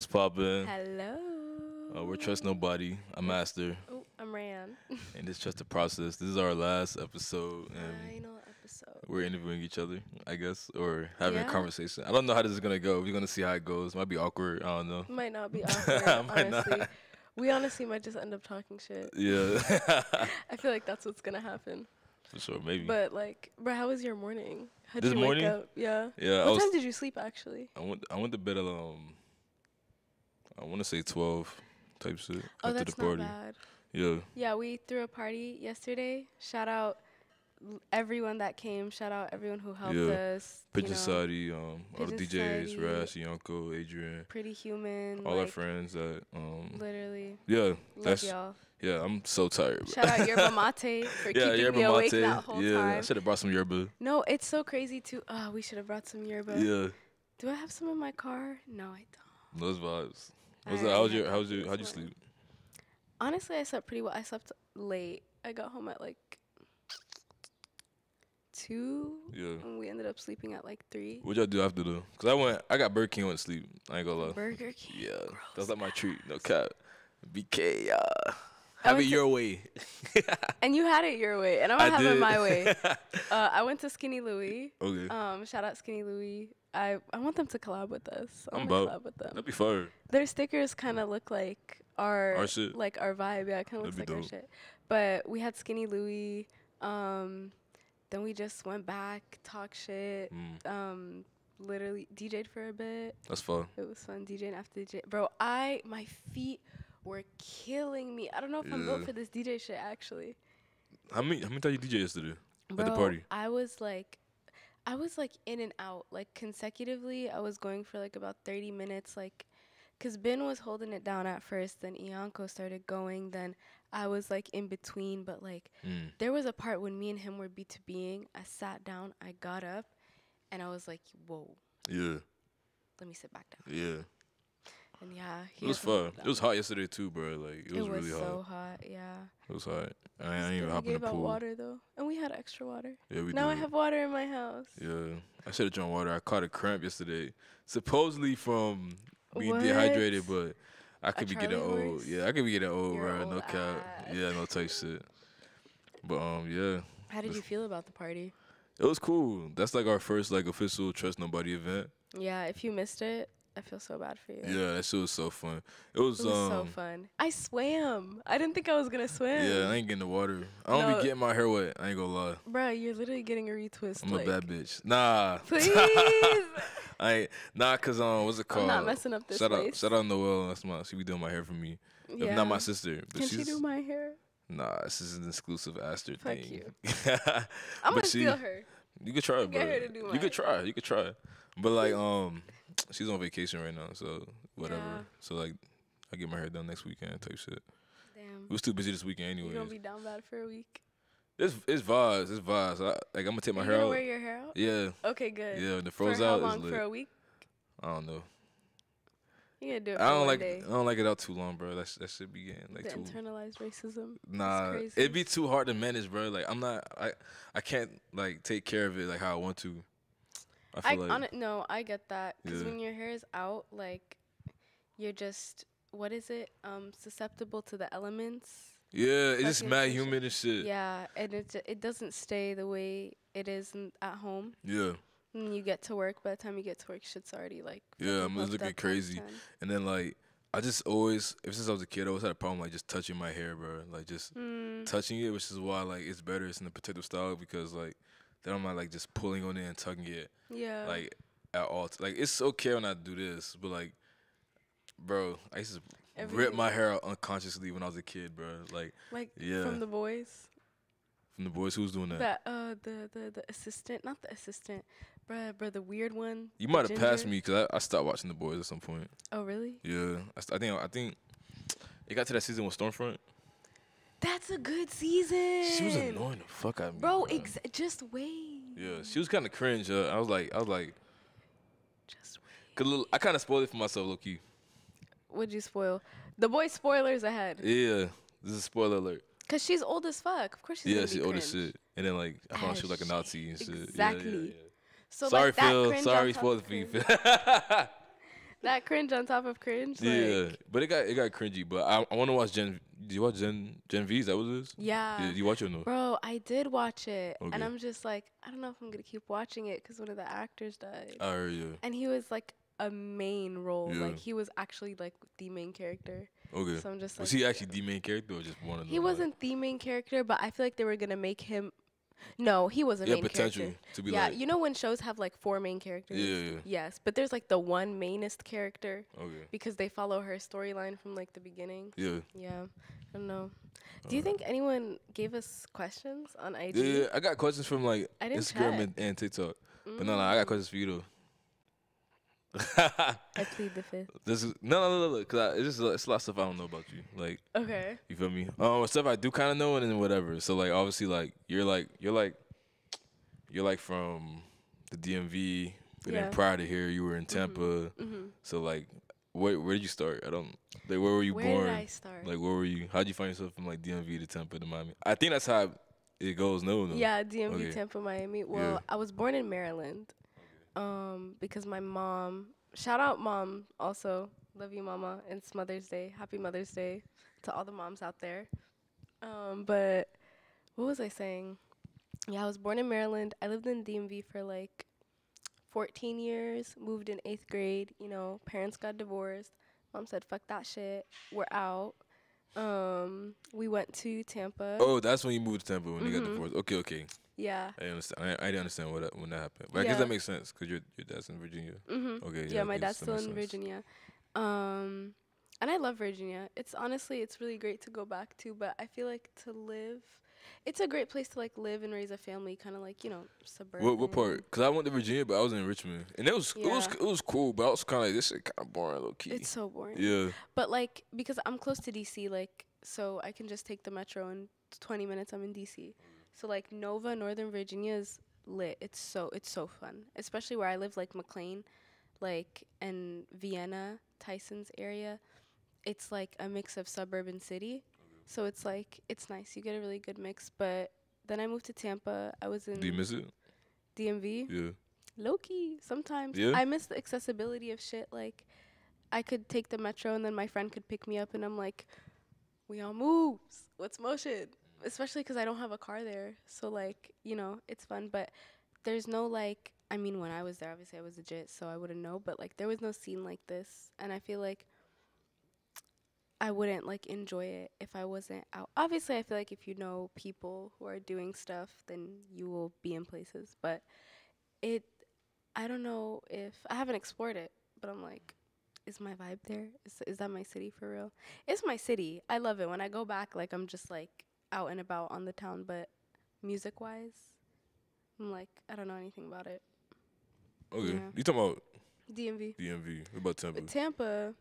What's poppin'? Hello. Uh, we're Trust Nobody. I'm Aster, Oh, I'm Rayan. and this Trust the Process. This is our last episode, and Final episode. we're interviewing each other, I guess, or having a conversation. I don't know how this is gonna go. We're gonna see how it goes. Might be awkward. I don't know. Might not be awkward, Might not. honestly. We honestly might just end up talking shit. Yeah, I feel like that's what's gonna happen. for sure. Maybe. But like, bro, how was your morning? How This you morning? wake up? Yeah. yeah, what time did you sleep actually? I went. I went to bed at um. I want to say twelve type shit Oh, after the party. Yeah, Yeah, we threw a party yesterday. Shout out everyone that came. Shout out everyone who helped Yeah. us. Pigeon Society, um, all the DJs, Society. Rash, Yonko, Adrian, Pretty human. all our friends that um. Literally. Yeah, Love that's y'all. yeah. I'm so tired. Shout out Yerba Mate for yeah, keeping yerba me awake mate. that whole yeah, I should have brought some yerba. No, it's so crazy too. Oh, we should have brought some yerba. Yeah, Do I have some in my car? No, I don't. those vibes. What's I that? How was your? How was your? How'd you sleep? Honestly, I slept pretty well. I slept late. I got home at like two, Yeah. and we ended up sleeping at like three. What y'all do after though? Cause I went. I got Burger King went to sleep. I ain't gonna lie. Burger King. Yeah, Gross. that was like my treat. No cap. BK. Yeah. I Have it your way. And you had it your way, and I'm gonna have did. it my way. Uh, I went to Skinny Louie. okay. Um, shout out Skinny Louie. I, I want them to collab with us. I I'm about- collab with them. That'd be fire. Their stickers kind of look like our, Our shit? like our vibe. Yeah, it kind of looks like be our shit. But we had Skinny Louie. Um, then we just went back, talk shit. Mm, Um, literally DJ'd for a bit. that's fun. It was fun DJing after DJ. Bro, I my feet were killing me. I don't know if I'm built for this DJ shit actually. How many? How many times you DJ yesterday Bro, at the party? I was like, I was like in and out, like consecutively. I was going for like about 30 minutes, like, cause Ben was holding it down at first, then Ianco started going, then I was like in between, but like Mm. there was a part when me and him were B2Being. I sat down, I got up, and I was like, whoa, Yeah. let me sit back down. Yeah. And yeah, It was had to hold fun. It was hot yesterday too, bro. Like it was, really hot. it was really so hot. hot, yeah. It was hot. I, I didn't even hop in the pool. water though, and we had extra water. Yeah, we now I have water in my house. Yeah, I should have drunk water. I caught a cramp yesterday, supposedly from being What? dehydrated, but I could be getting old. horse? Yeah, I could be getting old, You're bro. No old cap. ass. Yeah, no type shit. But um, yeah, How did you feel about the party? it was cool. That's like our first like official Trust Nobody event. Yeah, if you missed it, I feel so bad for you. Yeah, that shit was so fun. It was, It was so um, fun. I swam. I didn't think I was gonna swim. yeah, I ain't getting the water. I don't No. be getting my hair wet. I ain't gonna lie. Bruh, you're literally getting a retwist. I'm like, a bad bitch. Nah, Please. I ain't. Nah, cause um, what's it called? I'm not messing up this shout out, place. shout out Noelle. That's my. She be doing my hair for me. yeah. If not my sister, but Can she do my hair? Nah, this is an exclusive Aster Fuck thing. you. I'm gonna steal her. You could try, bro. her to do you could try. You could try. But like, um, she's on vacation right now, so whatever. Yeah. So like, I get my hair done next weekend type shit. Damn. We was too busy this weekend anyway. You're gonna be down bad for a week. It's it's vibes. It's vibes. I, like I'm gonna take my you hair gonna out. wear your hair out? yeah, Okay, good. yeah. The For froze how out long? is lit. For a week? I don't know. You gonna do it I don't like. day. I don't like it out too long, bro. That that should be getting like the too. internalized racism. Nah, it'd be too hard to manage, bro. Like I'm not. I I can't like take care of it like how I want to. I I like on it, no, I get that because Yeah. when your hair is out, like you're just what is it? Um, susceptible to the elements. yeah, it's just mad humid and shit. Yeah, and it it doesn't stay the way it is in, at home. Yeah. When you get to work, by the time you get to work, shit's already like Yeah, I'm just looking crazy. 10. And then like I just always ever since I was a kid, I always had a problem like just touching my hair, bro. Like just Mm, touching it, which is why like it's better it's in the protective style because like then I'm not like just pulling on it and tugging it yeah. like at all. Like it's okay when I do this, but like bro, I used to rip my hair out unconsciously when I was a kid, bro. Like like yeah. from the boys. from the boys who's doing that. That uh the, the the assistant, not the assistant, bruh, bruh, the weird one. you might have passed me because I, I stopped watching the boys at some point. Oh really? Yeah, I, st- I think I think it got to that season with Stormfront. That's a good season. She was annoying the fuck out of me, Bro, ex- just wait. Yeah, she was kind of cringe. Uh, I was like, I was like, Just wait. cause little, I kind of spoiled it for myself, low key. Would you spoil? The boy spoilers ahead. Yeah, this is a spoiler alert. Cause she's old as fuck. Of course she's yeah, she's old as shit. And then like, I found she was like a Nazi and shit. Yeah, yeah, exactly. yeah. So Sorry, like that Phil. cringe Sorry, on top of for you, cringe. Phil. that cringe on top of cringe. yeah, Like, but it got it got cringy. But I I want to watch Gen. Do you watch Gen Gen V? Is that what it is? yeah. Yeah, you watch it or no? Bro, I did watch it, Okay. and I'm just like, I don't know if I'm gonna keep watching it because one of the actors died, heard yeah. and he was like a main role, Yeah. like he was actually like the main character. Okay. So I'm just like, Was he actually the main character or just one of them? He like- wasn't the main character, but I feel like they were gonna make him. No, he was a Yeah, main potential character. to be yeah, like. you know when shows have like four main characters. Yeah, yeah. Yes, but there's like the one mainest character Okay. because they follow her storyline from like the beginning. Yeah. Yeah, I don't know. Do you think anyone gave us questions on IG? Yeah, yeah, I got questions from like Instagram and, and TikTok. But no, no, I mm. got questions for you though. I plead the fifth. this is no, no, no, no, cause I, it's just it's a lot of stuff I don't know about you. Like, Okay. you feel me? Um, stuff I do kind of know, and then whatever. So like, obviously, like you're like you're like you're like from the DMV, but Yeah. then prior to here, you were in Tampa. Mm-hmm. So like, where where did you start? I don't like where were you Where born? Where did I start? Like, where were you? How'd you find yourself from like DMV to Tampa to Miami? I think that's how it goes. No, no. Yeah, DMV, Okay. Tampa, Miami. Well, Yeah. I was born in Maryland. Um, because my mom, shout out mom, also love you, mama. and It's Mother's Day. Happy Mother's Day to all the moms out there. Um, but what was I saying? Yeah, I was born in Maryland. I lived in DMV for like 14 years. Moved in eighth grade. You know, parents got divorced. Mom said, "Fuck that shit. We're out." Um, we went to Tampa. Oh, that's when you moved to Tampa when you got Mhm. divorced. Okay, okay. Yeah. I understand. I, I didn't understand what that, when that happened, but I guess Yeah. that makes sense because your your dad's in Virginia. Mhm. Okay. yeah, my dad's still in sense. Virginia. Um, and I love Virginia. It's honestly, it's really great to go back to, but I feel like to live, it's a great place to like live and raise a family, kind of like you know suburban. What what part? Because I went to Virginia, but I was in Richmond, and it was it was it was cool, but I was kind of like this shit kind of boring, low key. It's so boring. yeah. But like because I'm close to DC, like so I can just take the metro in 20 minutes. I'm in DC. So like Nova, Northern Virginia is lit. It's so it's so fun, especially where I live, like McLean, like and Vienna, Tyson's area. It's like a mix of suburban city. So it's like it's nice. You get a really good mix. But then I moved to Tampa. I was in Do you miss it? DMV. Yeah. Low key, sometimes. Yeah? I miss the accessibility of shit. Like, I could take the metro and then my friend could pick me up, and I'm like, we all moves. What's motion? Especially because I don't have a car there. So, like, you know, it's fun. But there's no, like, I mean, when I was there, obviously I was legit, so I wouldn't know. But, like, there was no scene like this. And I feel like I wouldn't, like, enjoy it if I wasn't out. Obviously, I feel like if you know people who are doing stuff, then you will be in places. But it I don't know if I haven't explored it, but I'm like, is my vibe there? Is is that my city for real? It's my city. I love it. When I go back, like I'm just like out and about on the town, but music wise, I'm like I don't know anything about it. Okay. Yeah. You talking about DMV. DMV? What about Tampa? But Tampa,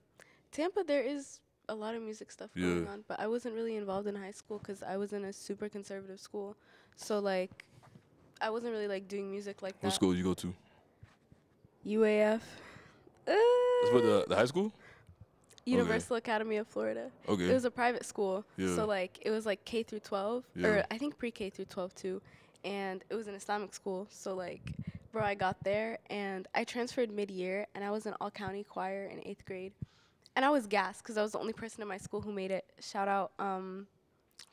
Tampa, there is a lot of music stuff going on, but I wasn't really involved in high school because I was in a super conservative school. So like, I wasn't really like doing music like What that. What school did you go to? UAF. That's what the, the high school. Uh, Universal Academy of Florida. Okay. It was a private school. Yeah. So like it was like K through 12 Yeah. or I think pre-K through 12 too. And it was an Islamic school. So like bro, I got there and I transferred mid-year and I was in all county choir in 8th grade. And I was gassed cuz I was the only person in my school who made it. Shout out um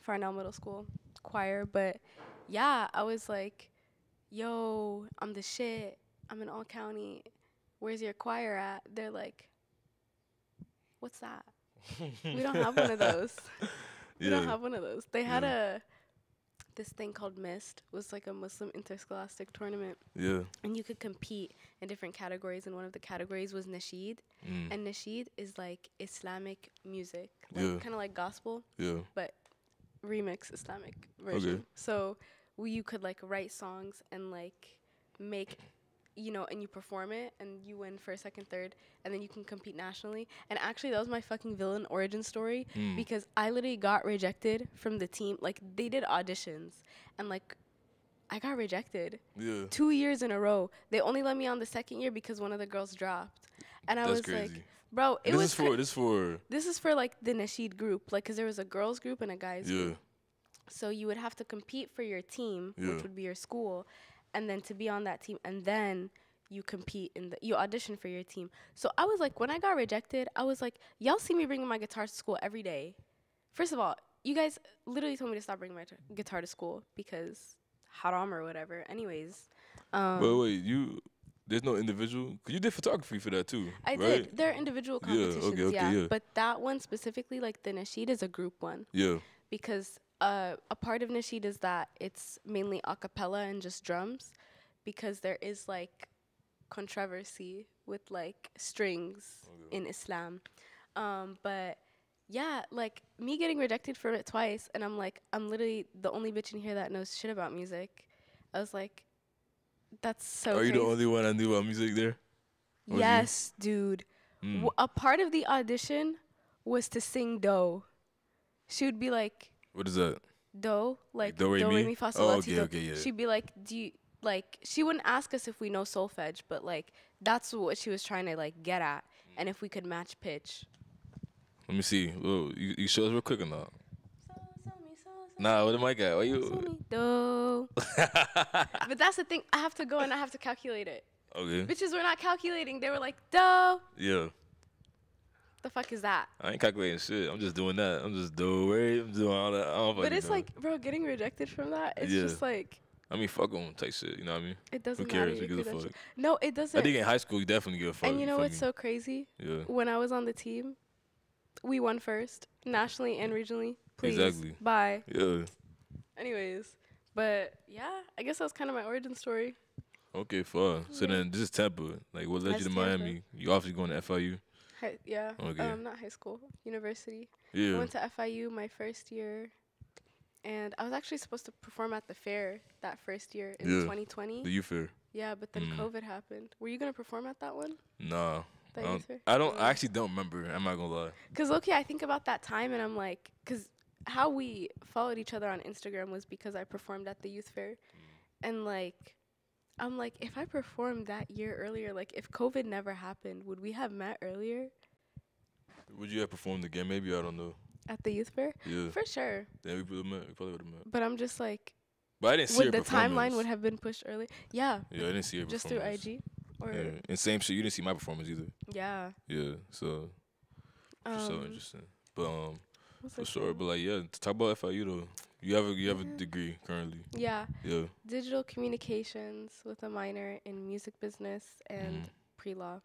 Farnell Middle School choir, but yeah, I was like, "Yo, I'm the shit. I'm in all county. Where's your choir at?" They're like, "What's that?" we don't have one of those. We don't have one of those. They had Yeah. a this thing called Mist was like a Muslim interscholastic tournament, Yeah. and you could compete in different categories. And one of the categories was nasheed, Mm. and nasheed is like Islamic music, like Yeah. kind of like gospel, Yeah. but remix Islamic version. So we, you could like write songs and like make you know, and you perform it and you win first, second, third, and then you can compete nationally. And actually, that was my fucking villain origin story Mm. because I literally got rejected from the team. Like, they did auditions and like, I got rejected Yeah. two years in a row. They only let me on the second year because one of the girls dropped. And I That's was crazy. like, bro, it this was is for this for this is for like the Nasheed group, like, cause there was a girls group and a guys yeah. group. So you would have to compete for your team, Yeah. which would be your school, and then to be on that team, and then you compete in the you audition for your team. So I was like, when I got rejected, I was like, y'all see me bringing my guitar to school every day. First of all, you guys literally told me to stop bringing my t- guitar to school because haram or whatever. Anyways, um, wait, wait, you. There's no individual. Cause you did photography for that too. I right? did. There are individual Yeah, okay, competitions, okay, yeah. yeah. But that one specifically, like the Nasheed, is a group one Yeah. because uh, a part of Nasheed is that it's mainly a cappella and just drums because there is like controversy with like strings in Islam. Um, but yeah, like me getting rejected for it twice, and I'm like, I'm literally the only bitch in here that knows shit about music. I was like, that's so. Are you the only one I knew about music there? you? Yes, dude. Mm. W- a part of the audition was to sing do. She would be like What is that? do, like do, re, mi? mi fa Oh, sol la okay, ti do. okay, yeah. She'd be like, do you like? She wouldn't ask us if we know solfege, but like that's what she was trying to like get at, and if we could match pitch. Let me see. Whoa, you, you show us real quick or not? Nah, what the mic at? Why you? Do. but that's the thing. I have to go and I have to calculate it. Okay. Bitches were not calculating. They were like, do. Yeah. The fuck is that? I ain't calculating shit. I'm just doing that. I'm just doing. I'm doing all that. I don't But it's know. like, bro, getting rejected from that, it's Yeah. just like, I mean, fuck them type shit. You know what I mean? it doesn't cares? matter. Who gives a fuck? No, it doesn't. I think in high school you definitely give a fuck. and you know what's so crazy? Yeah. When I was on the team, we won first, nationally and regionally. Please. Exactly. Bye. Yeah. Anyways, but yeah, I guess that was kind of my origin story. Okay, fine. So Yeah. then this is Tampa. Like, what led That's you to Tampa. Miami? You obviously going to FIU. Hi- yeah. Okay. Um, not high school, university. I Yeah. went to FIU my first year, and I was actually supposed to perform at the fair that first year in Yeah. 2020. The youth fair. yeah, but then Mm. COVID happened. Were you gonna perform at that one? Nah. I youth don't, fair? I don't. I actually don't remember. I'm not gonna lie. Cause okay, I think about that time and I'm like, cause how we followed each other on Instagram was because I performed at the youth fair, and like, I'm like, if I performed that year earlier, like if COVID never happened, would we have met earlier Would you have performed again? Maybe I don't know. at the youth fair? Yeah. For sure. Then we would met. We probably would have met. But I'm just like, But I didn't see would the timeline would have been pushed early? Yeah, Yeah, I didn't see her just through. IG or Yeah. And same shit. You didn't see my performance either. yeah. Yeah. So just so Um, interesting. But um, what's for sure. thing? But like, yeah, to talk about FIU though. You have a you have a degree currently. Yeah, Yeah. digital communications with a minor in music business and Mhm. pre-law.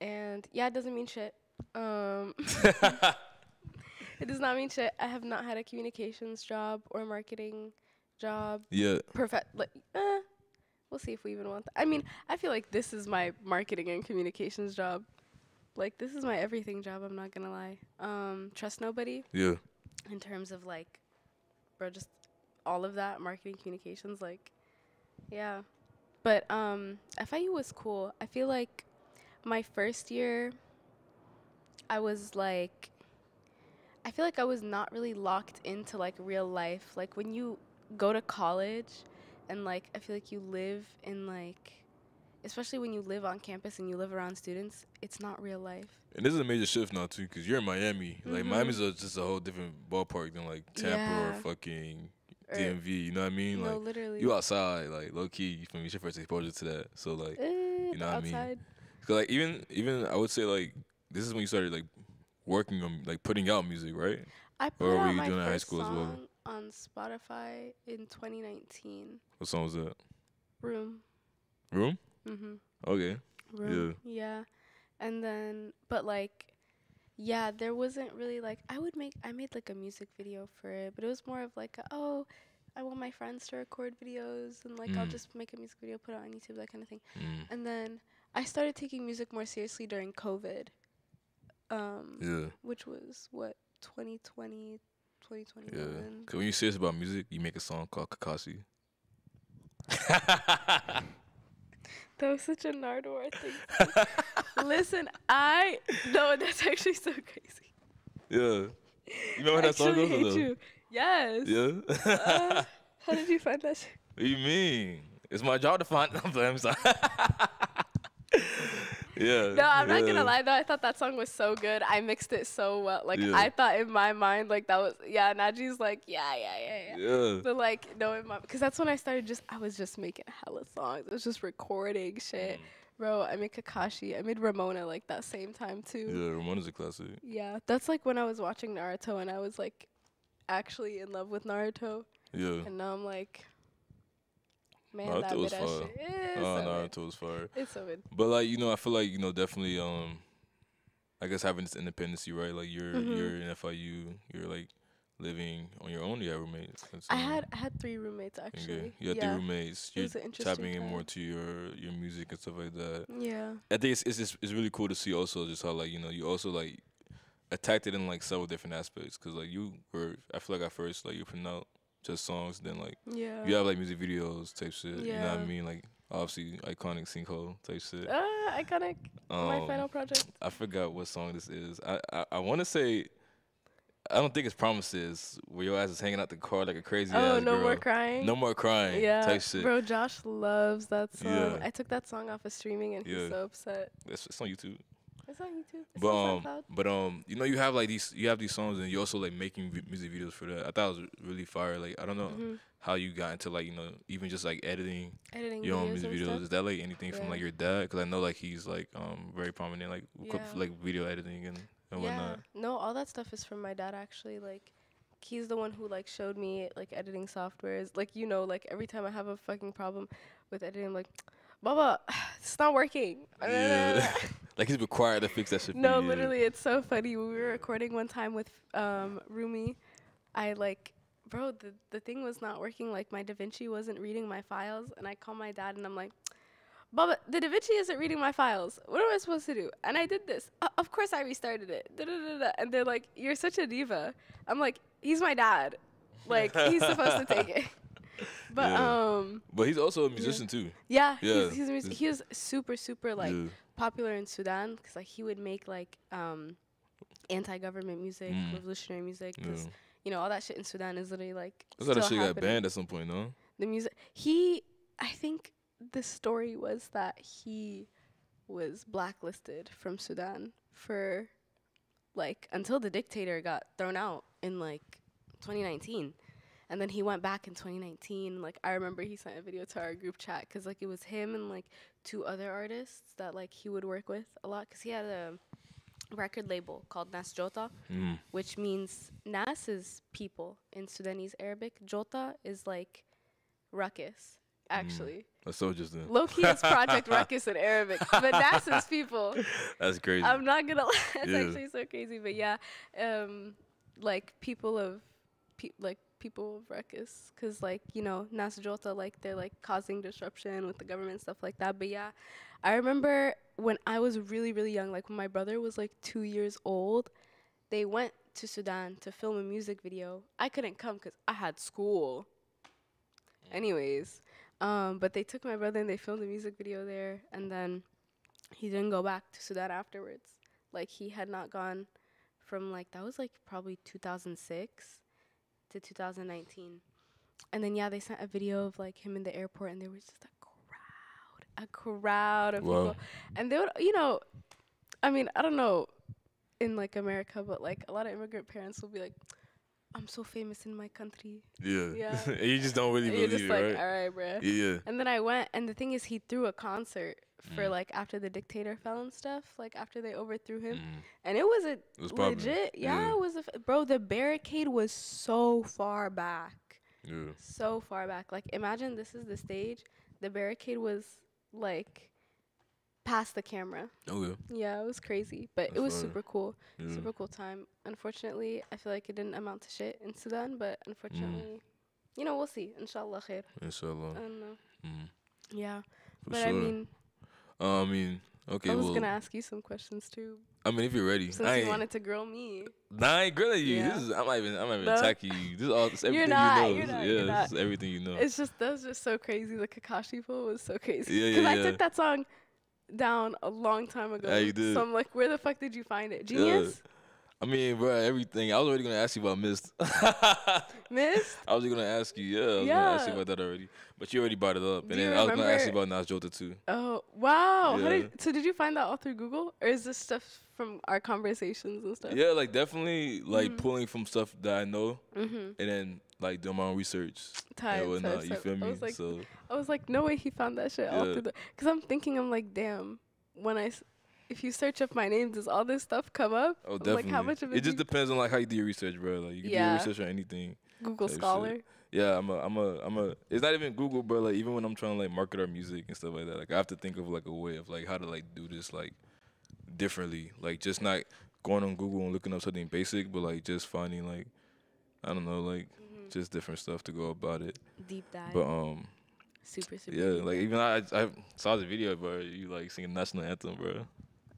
And yeah, it doesn't mean shit. Um, it does not mean shit. I have not had a communications job or marketing job. yeah. Perfect. Like, eh, we'll see if we even want that. I mean, I feel like this is my marketing and communications job. Like, this is my everything job. I'm not gonna lie. Um, trust nobody Yeah. in terms of like, bro, just all of that marketing communications. Like, yeah. But um, FIU was cool. I feel like my first year, I was like, I feel like I was not really locked into like real life. Like when you go to college, and like I feel like you live in like, especially when you live on campus and you live around students, it's not real life. And this is a major shift now too, cause you're in Miami. Like Mhm. Miami's a, just a whole different ballpark than like Tampa Yeah. or fucking Or- DMV. You know what I mean? no, like literally. you outside, like low key. You? It's your first exposure to that. So like, you know what I mean? cause like even even I would say like this is when you started like working on like putting out music, right? I put Or were out you my doing it high first school as well? song on Spotify in 2019. What song was that? Room. Room. Mhm. Okay. Room. Yeah. And then, but like, yeah, there wasn't really like I would make. I made like a music video for it, but it was more of like, a, oh, I want my friends to record videos, and like I'll Mm. just make a music video, put it on YouTube, that kind of thing. Mm. And then I started taking music more seriously during COVID. Um, Yeah. which was what 2020, 2021. Yeah. Cause when you're serious about music, you make a song called Kakashi. That was such a Nardwuar thing. Listen, I no, that's actually so crazy. yeah. You remember that song goes? hate you. Yes. Yeah. Uh, how did you find that? What do you mean? It's my job to find. I'm playing, I'm sorry. Yeah. No, I'm not gonna lie though. I thought that song was so good. I mixed it so well. Like Yeah. I thought in my mind, like that was yeah. Najee's like yeah, yeah, yeah, yeah. Yeah. But like no, in my because that's when I started. Just I was just making hella songs. I was just recording shit, mm. Bro, I made Kakashi. I made Ramona like that same time too. Yeah, Ramona's a classic. Yeah, that's like when I was watching Naruto and I was like actually in love with Naruto, Yeah. and now I'm like, man, Naruto that was fire. shit. Oh, so. Naruto was fire. It's so good. But like you know, I feel like you know definitely um, I guess having this independency, right? Like you're Mhm. you're in FIU, you're like living on your own. You have roommates. That's, I had I had three roommates okay. actually. You had yeah. three roommates. It You're was an interesting tapping in more to your your music and stuff like that. Yeah. I think it's it's just it's really cool to see also just how like you know you also like attacked it in like several different aspects because like you were I feel like at first like you putting out just songs then like Yeah. you have like music videos type shit you know what I mean like obviously iconic sinkhole type shit Ah, iconic. my Um, final project. I forgot what song this is I I, I want to say I don't think it's promises where your ass is hanging out the car like a crazy Oh, ass no girl. more crying. no more crying Yeah, type shit bro. Josh loves that song. Yeah. I took that song off of streaming and Yeah. he's so upset. it's, it's on YouTube It's on YouTube. It's But on um, SoundCloud. but um, you know, you have like these, you have these songs, and you're also like making vi- music videos for that. I thought it was really fire. Like I don't know Mhm. how you got into like you know even just like editing Editing your own music videos. stuff. Is that like anything from like your dad? Because I know like he's like um very prominent like Yeah. like video editing and and yeah. whatnot. No, all that stuff is from my dad actually. Like he's the one who like showed me like editing softwares. Like you know, like every time I have a fucking problem with editing, I'm like, Baba, it's not working. Yeah. like he's required to fix that shit. no, yeah. literally, it's so funny. We were recording one time with um Rumi, I like. Bro, the, the thing was not working. Like, my DaVinci wasn't reading my files. And I called my dad and I'm like, Baba, the DaVinci isn't reading my files. What am I supposed to do? And I did this. "Uh, of course, I restarted it. Da-da-da-da. And they're like, You're such a diva. I'm like, He's my dad. Like, he's supposed to take it. But, Yeah. um, But he's also a musician too. yeah, Yeah, he's, he's, a mus- he's- he was super, super, like, yeah. popular in Sudan because like he would make like um anti-government music, Mm. revolutionary music. yeah. 'cause, you know all that shit in Sudan is literally like I thought that shit got banned at some point, no? The music he, I think the story was that he was blacklisted from Sudan for like until the dictator got thrown out in like 2019. And then he went back in 2019. Like I remember he sent a video to our group chat because like it was him and like two other artists that like he would work with a lot because he had a record label called Nas Jota, Mm. which means Nas is people in Sudanese Arabic. Jota is like ruckus, actually. That's so just then. Low key is Project Ruckus in Arabic, but Nas is people. That's crazy. I'm not gonna lie, it's Yeah. actually so crazy. But yeah, um, like people of, pe- like people of ruckus, cause like you know Nas Jota, like they're like causing disruption with the government stuff like that. But yeah, I remember when I was really really young, like when my brother was like two years old, they went to Sudan to film a music video. I couldn't come cause I had school. Anyways, um, but they took my brother and they filmed a music video there, and then he didn't go back to Sudan afterwards. Like he had not gone from like that was like probably 2006 to 2019. And then yeah, they sent a video of like him in the airport and there was just a crowd, a crowd of Wow. people. And they would you know, I mean, I don't know in like America, but like a lot of immigrant parents will be like I'm so famous in my country. yeah. Yeah. you just don't really And you're believe just it, like, right? all right, bruh. Yeah. And then I went, and the thing is, he threw a concert for Mm. like after the dictator fell and stuff, like after they overthrew him, Mm. and it was a It was legit. Yeah, Yeah. it was a f- bro. The barricade was so far back, Yeah. so far back. Like imagine this is the stage. The barricade was like past the camera. Oh yeah. Yeah, it was crazy, but it was fire. super cool. Yeah. Super cool time. Unfortunately, I feel like it didn't amount to shit in Sudan, but Mm. unfortunately, you know, we'll see. Inshallah, khair. Inshallah. I don't know. Mm. Yeah, For but sure. I mean. Uh, I mean, okay. I was well, gonna ask you some questions too, I mean, if you're ready, since I you wanted to grill me. nah, I ain't grilling you. Yeah. This is I'm not even I'm not even No? attacking you. This is all this is You're everything not, you know. you're not, yeah, you're this not. is everything you know. It's just that was just so crazy. The Kakashi pool was so crazy. Yeah, Because yeah, I took that song down a long time ago. Yeah, you did. So I'm like, where the fuck did you find it? Yeah. I mean, bro, everything. I was already gonna ask you about Mist. Mist. I was gonna ask you. Yeah, I was gonna ask you Yeah. about that already. But you already brought it up, Do and you then I was gonna ask you about Nas Jota too. Oh wow! How Yeah. did, so did you find that all through Google, or is this stuff from our conversations and stuff? Yeah, like definitely like Mhm. pulling from stuff that I know, Mhm. and then like doing my own research Tight, and whatnot. You tight. feel I me? was like, so I was like, no way he found that shit all through the. Because I'm thinking, I'm like, damn, when I, if you search up my name, does all this stuff come up? oh definitely. Like, how much of it it, just depends on like how you do your research, bro. Like you can Yeah. do your research on anything. Google type shit. Scholar? Yeah, I'm a, I'm a, I'm a. It's not even Google, bro. Like even when I'm trying to like market our music and stuff like that, like I have to think of like a way of like how to like do this like differently. Like just not going on Google and looking up something basic, but like just finding like I don't know, like Mm-hmm. just different stuff to go about it. Deep dive. But um, super, super. yeah, deep like even I, I saw the video, bro. You like singing national anthem, bro.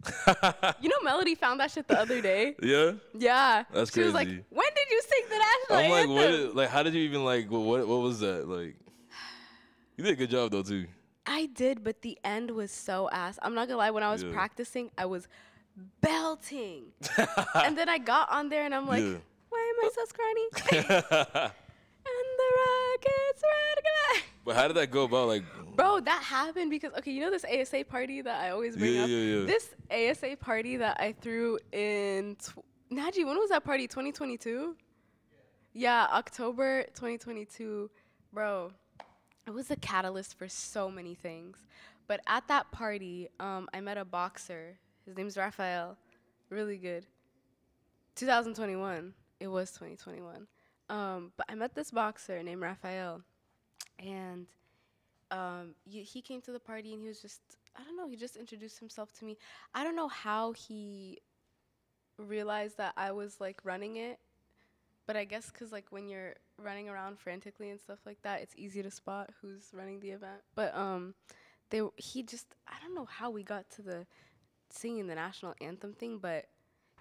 You know, Melody found that shit the other day. yeah, Yeah. That's she was like, crazy. when did you sing the national I'm like, anthem? what? Like, how did you even like? What? What, was that? Like, you did a good job though too. I did, but the end was so ass. I'm not gonna lie. When I was Yeah. practicing, I was belting, and then I got on there and I'm like, Yeah. why am I so scrawny? and the rockets But how did that go about? Like, Bro, that happened because okay, you know this ASA party that I always bring Yeah, up. yeah, yeah. This ASA party that I threw in tw- Najee, when was that party? 2022? Yeah, October 2022. Bro, it was a catalyst for so many things. But at that party, um, I met a boxer. His name's Raphael. Really good. 2021. It was 2021. Um, but I met this boxer named Raphael, and um, he came to the party and he was just I don't know. He just introduced himself to me. I don't know how he realized that I was like running it, but I guess because like when you're running around frantically and stuff like that, it's easy to spot who's running the event. But um, they w- he just I don't know how we got to the singing the national anthem thing, but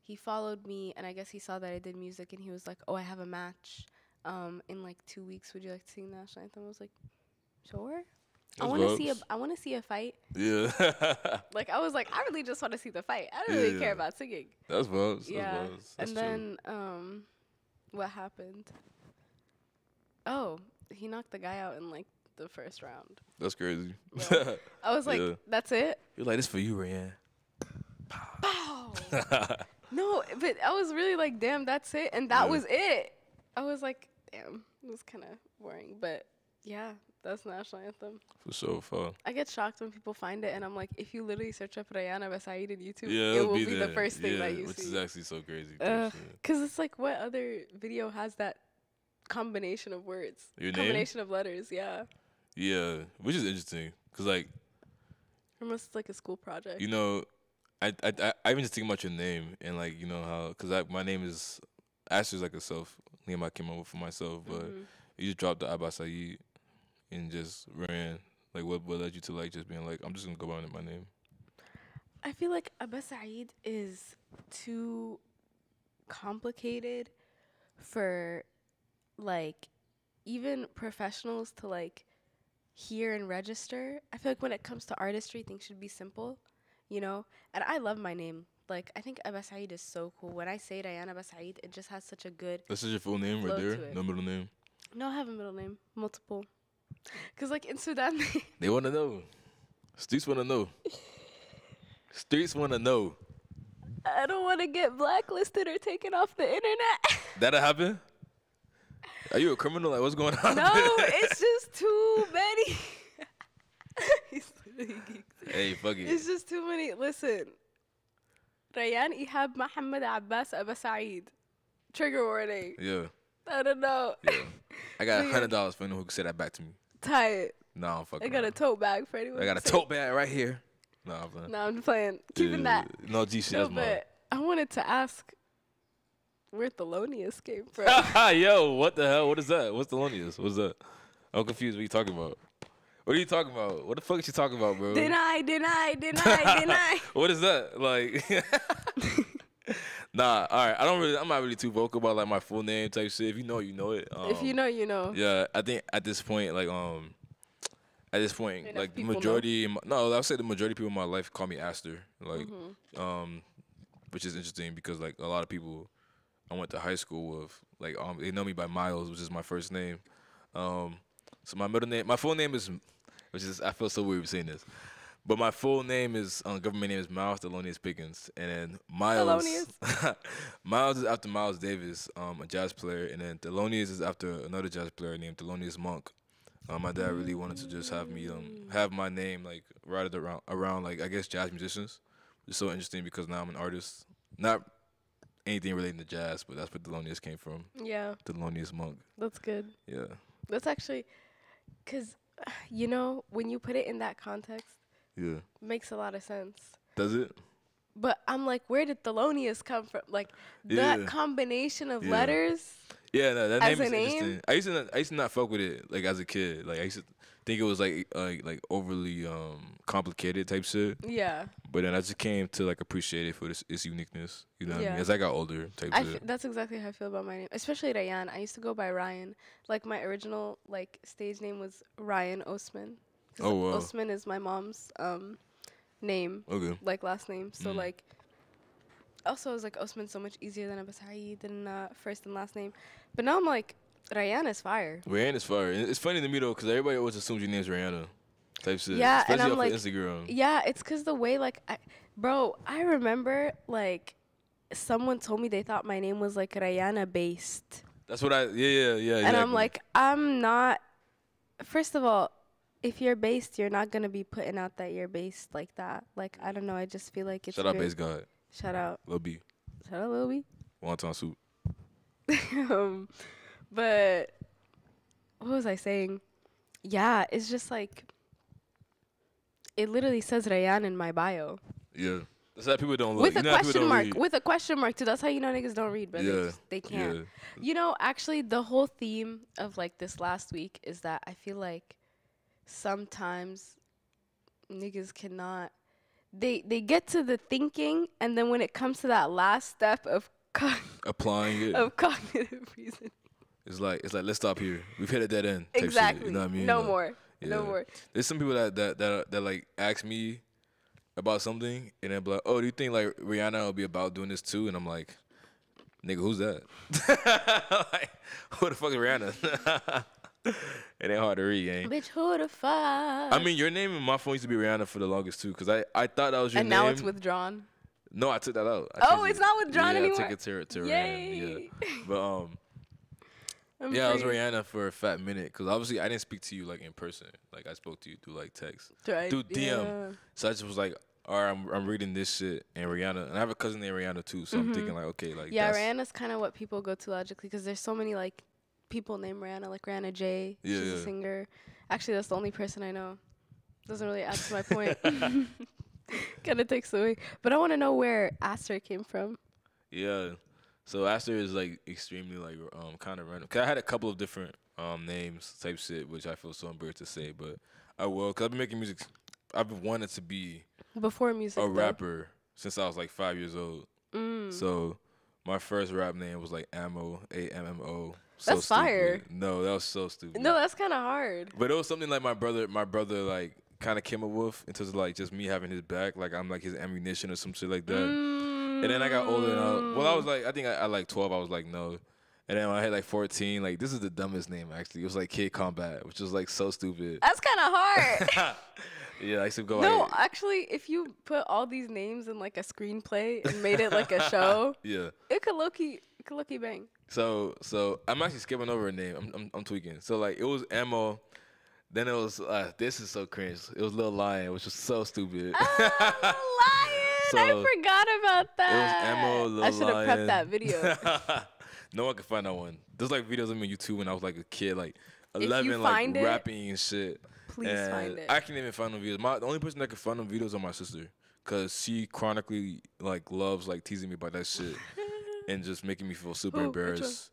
he followed me and I guess he saw that I did music and he was like, "Oh, I have a match um in like 2 weeks. Would you like to sing the national anthem?" I was like, "Sure." I want to see a. I want to see a fight. yeah, Like I was like, I really just want to see the fight. I don't really care about singing. that's vibes. That's yeah. That's and true. then um, what happened? Oh, he knocked the guy out in like the first round. that's crazy. Yeah. I was like, Yeah. that's it. You're like this for you, Rayanne. Pow. no, but I was really like, damn, that's it, and that Yeah. was it. I was like, damn, it was kind of boring, but yeah, that's national anthem. for sure, for I get shocked when people find it, and I'm like, if you literally search up Rayan Abasaeed in YouTube, yeah, it will be, the first thing yeah, that you which see. Which is actually so crazy. too, Ugh. Cause it's like, what other video has that combination of words, Your name? combination of letters? Yeah, Yeah, which is interesting, cause like unless it's like a school project. you know, I I I, I even just think about your name and like you know how, cause my name is Aster's like a self name I came up with for myself, but Mhm. you just dropped the Abasaeed and just ran. Like what what led you to like just being like I'm just gonna go by my name. I feel like Abasaeed is too complicated for like even professionals to like hear and register. I feel like when it comes to artistry, things should be simple, you know? And I love my name. Like I think Abasaeed is so cool. When I say Diana Abasaeed, it just has such a good This is your full name right there, no middle name. No, I have a middle name, multiple. Cause like in Sudan, They want to know. Streets want to know. Streets want to know. I don't want to get blacklisted or taken off the internet. That'll happen. Are you a criminal? Like what's going on? no, it's just too many. He's literally geeked. hey, fuck it. It's just too many. Listen, Rayan Ihab Mohammed Abbas Abasaeed. Trigger warning. Yeah, I don't know. yeah. I got a hundred dollars for anyone who can say that back to me. Tight. No, I'm fucking. I got a tote bag for anyone. I got a tote bag right here. No, I'm playing. No, I'm just playing. Keeping Yeah, that. No G shit. No, That's mine. but I wanted to ask where Thelonious came from. Yo, what the hell? What is that? What's Thelonious? What's that? I'm confused. What are you talking about? What are you talking about? What the fuck is you talking about, bro? deny, deny, deny, deny. what is that? Like, nah. All right. I don't really. I'm not really too vocal about like my full name type shit. If you know, you know it. Um, if you know, you know. Yeah, I think at this point, like, um, at this point, Enough like the majority, my- no, I would say the majority of people in my life call me Aster, like, Mm-hmm. um, which is interesting because like a lot of people I went to high school with, like, um, they know me by Miles, which is my first name. Um, so my middle name, my full name is, which is I feel so weird saying this, But my full name is um, government name is Miles Thelonious Pickens, and then Miles Miles is after Miles Davis, um, a jazz player, and then Thelonious is after another jazz player named Thelonious Monk. Um, my dad really wanted to just have me um have my name like right around around like I guess jazz musicians. It's so interesting because now I'm an artist, not anything relating to jazz, but that's where Thelonious came from. Yeah. Thelonious Monk. That's good. Yeah. That's actually, cause, you know, when you put it in that context, yeah, makes a lot of sense. Does it? But I'm like, where did Thelonious come from? Like that Yeah. combination of Yeah. letters. Yeah, no, that name is name? interesting. I used to not, I used to not fuck with it like as a kid. Like I used to think it was like like like overly um complicated type shit. Yeah. But then I just came to like appreciate it for its, its uniqueness. You know what I mean? As I got older, type I shit. that's exactly how I feel about my name, especially Ryan. I used to go by Ryan. Like my original like stage name was Ryan Osman. Oh, wow. Osman is my mom's um name, okay. like last name. So Mm. like. Also, I was like Osman so much easier than Abasaeed than uh, first and last name, but now I'm like Ryan is fire. Rihanna is fire. It's funny to me though, because everybody always assumes your name's Rihanna. Type shit. Yeah, and I'm like- Instagram. Yeah, it's cause the way like, I, bro, I remember like, someone told me they thought my name was like Rayana based. That's what I. Yeah, yeah, yeah. And I'm like, I'm not. First of all, if you're based, you're not gonna be putting out that you're based like that. Like I don't know. I just feel like it's shout out very- Base God, Shout out. Lil B, Shout out Lil B. wonton soup. um, but what was I saying? Yeah, it's just like it literally says Rayan in my bio Yeah, that's how people don't look. with you a know how people question mark. read. With a question mark too. That's how you know niggas don't read, but they, just, they can't. Yeah, You know, actually, the whole theme of like this last week is that I feel like sometimes niggas cannot. They they get to the thinking, and then when it comes to that last step of applying it. of cognitive reasoning, It's like it's like let's stop here. We've hit a dead end. type shit, exactly. you know what I mean? No Like, more. No more. There's some people that that that, that like ask me about something and then be like, oh, do you think like Rihanna will be about doing this too? And I'm like, nigga, who's that? like, who the fuck is Rihanna? it ain't hard to read, gang. Bitch, who the fuck? I mean, your name in my phone used to be Rihanna for the longest too, cause I, I thought that was your and name. And now it's withdrawn. No, I took that out. I Oh, it's it. not withdrawn yeah, anymore? I took it to, to Rihanna. Yeah, but um, I'm yeah, I was. Rihanna for a fat minute, cause obviously I didn't speak to you like in person. Like I spoke to you through like text. Right, through DM. yeah. So I just was like, all right, I'm, I'm reading this shit and Rihanna, and I have a cousin named Rihanna too. So I'm thinking like, okay, like Mm-hmm. Yeah, Rihanna's kind of what people go to logically because there's so many like people named Rihanna, like Rayana Jay. Yeah, she's yeah. a singer. Actually, that's the only person I know. Doesn't really add to my point. kind of takes away. But I want to know where Aster came from. Yeah. So Aster is like extremely like um kind of random. Cause I had a couple of different um names type shit, which I feel so embarrassed to say, but I will. Cause I've been making music. I've wanted to be Before music. a though. rapper since I was like five years old. Mm. So my first rap name was like Ammo, A M M O. So That's fire. No, that was so stupid. No, that's kind of hard. But it was something like my brother, my brother like kind of came up with in terms of like just me having his back, like I'm like his ammunition or some shit like that. Mm. And then I got older and I, well, I was like, I think I, at like 12, I was like, no. And then when I had like 14, like this is the dumbest name actually. It was like Kid Combat, which was like so stupid. That's kind of hard. yeah, I to go no, like, actually, if you put all these names in like a screenplay and made it like a show, yeah. it could low key, it could low key bang. So so I'm actually skipping over a name. I'm I'm, I'm tweaking. So like it was Ammo. Then it was uh, this is so cringe. It was Lil Lion, which was so stupid. Oh, lion! So, I forgot about that. It was. Ammo, Lil I should have prepped that video. no one can find that one. There's like videos of me on YouTube when I was like a kid, like 11, like it, rapping and shit. Please and find it. I can't even find them videos. My the only person that can find them videos are my sister, cause she chronically like loves like teasing me about that shit and just making me feel super Oh, one? embarrassed.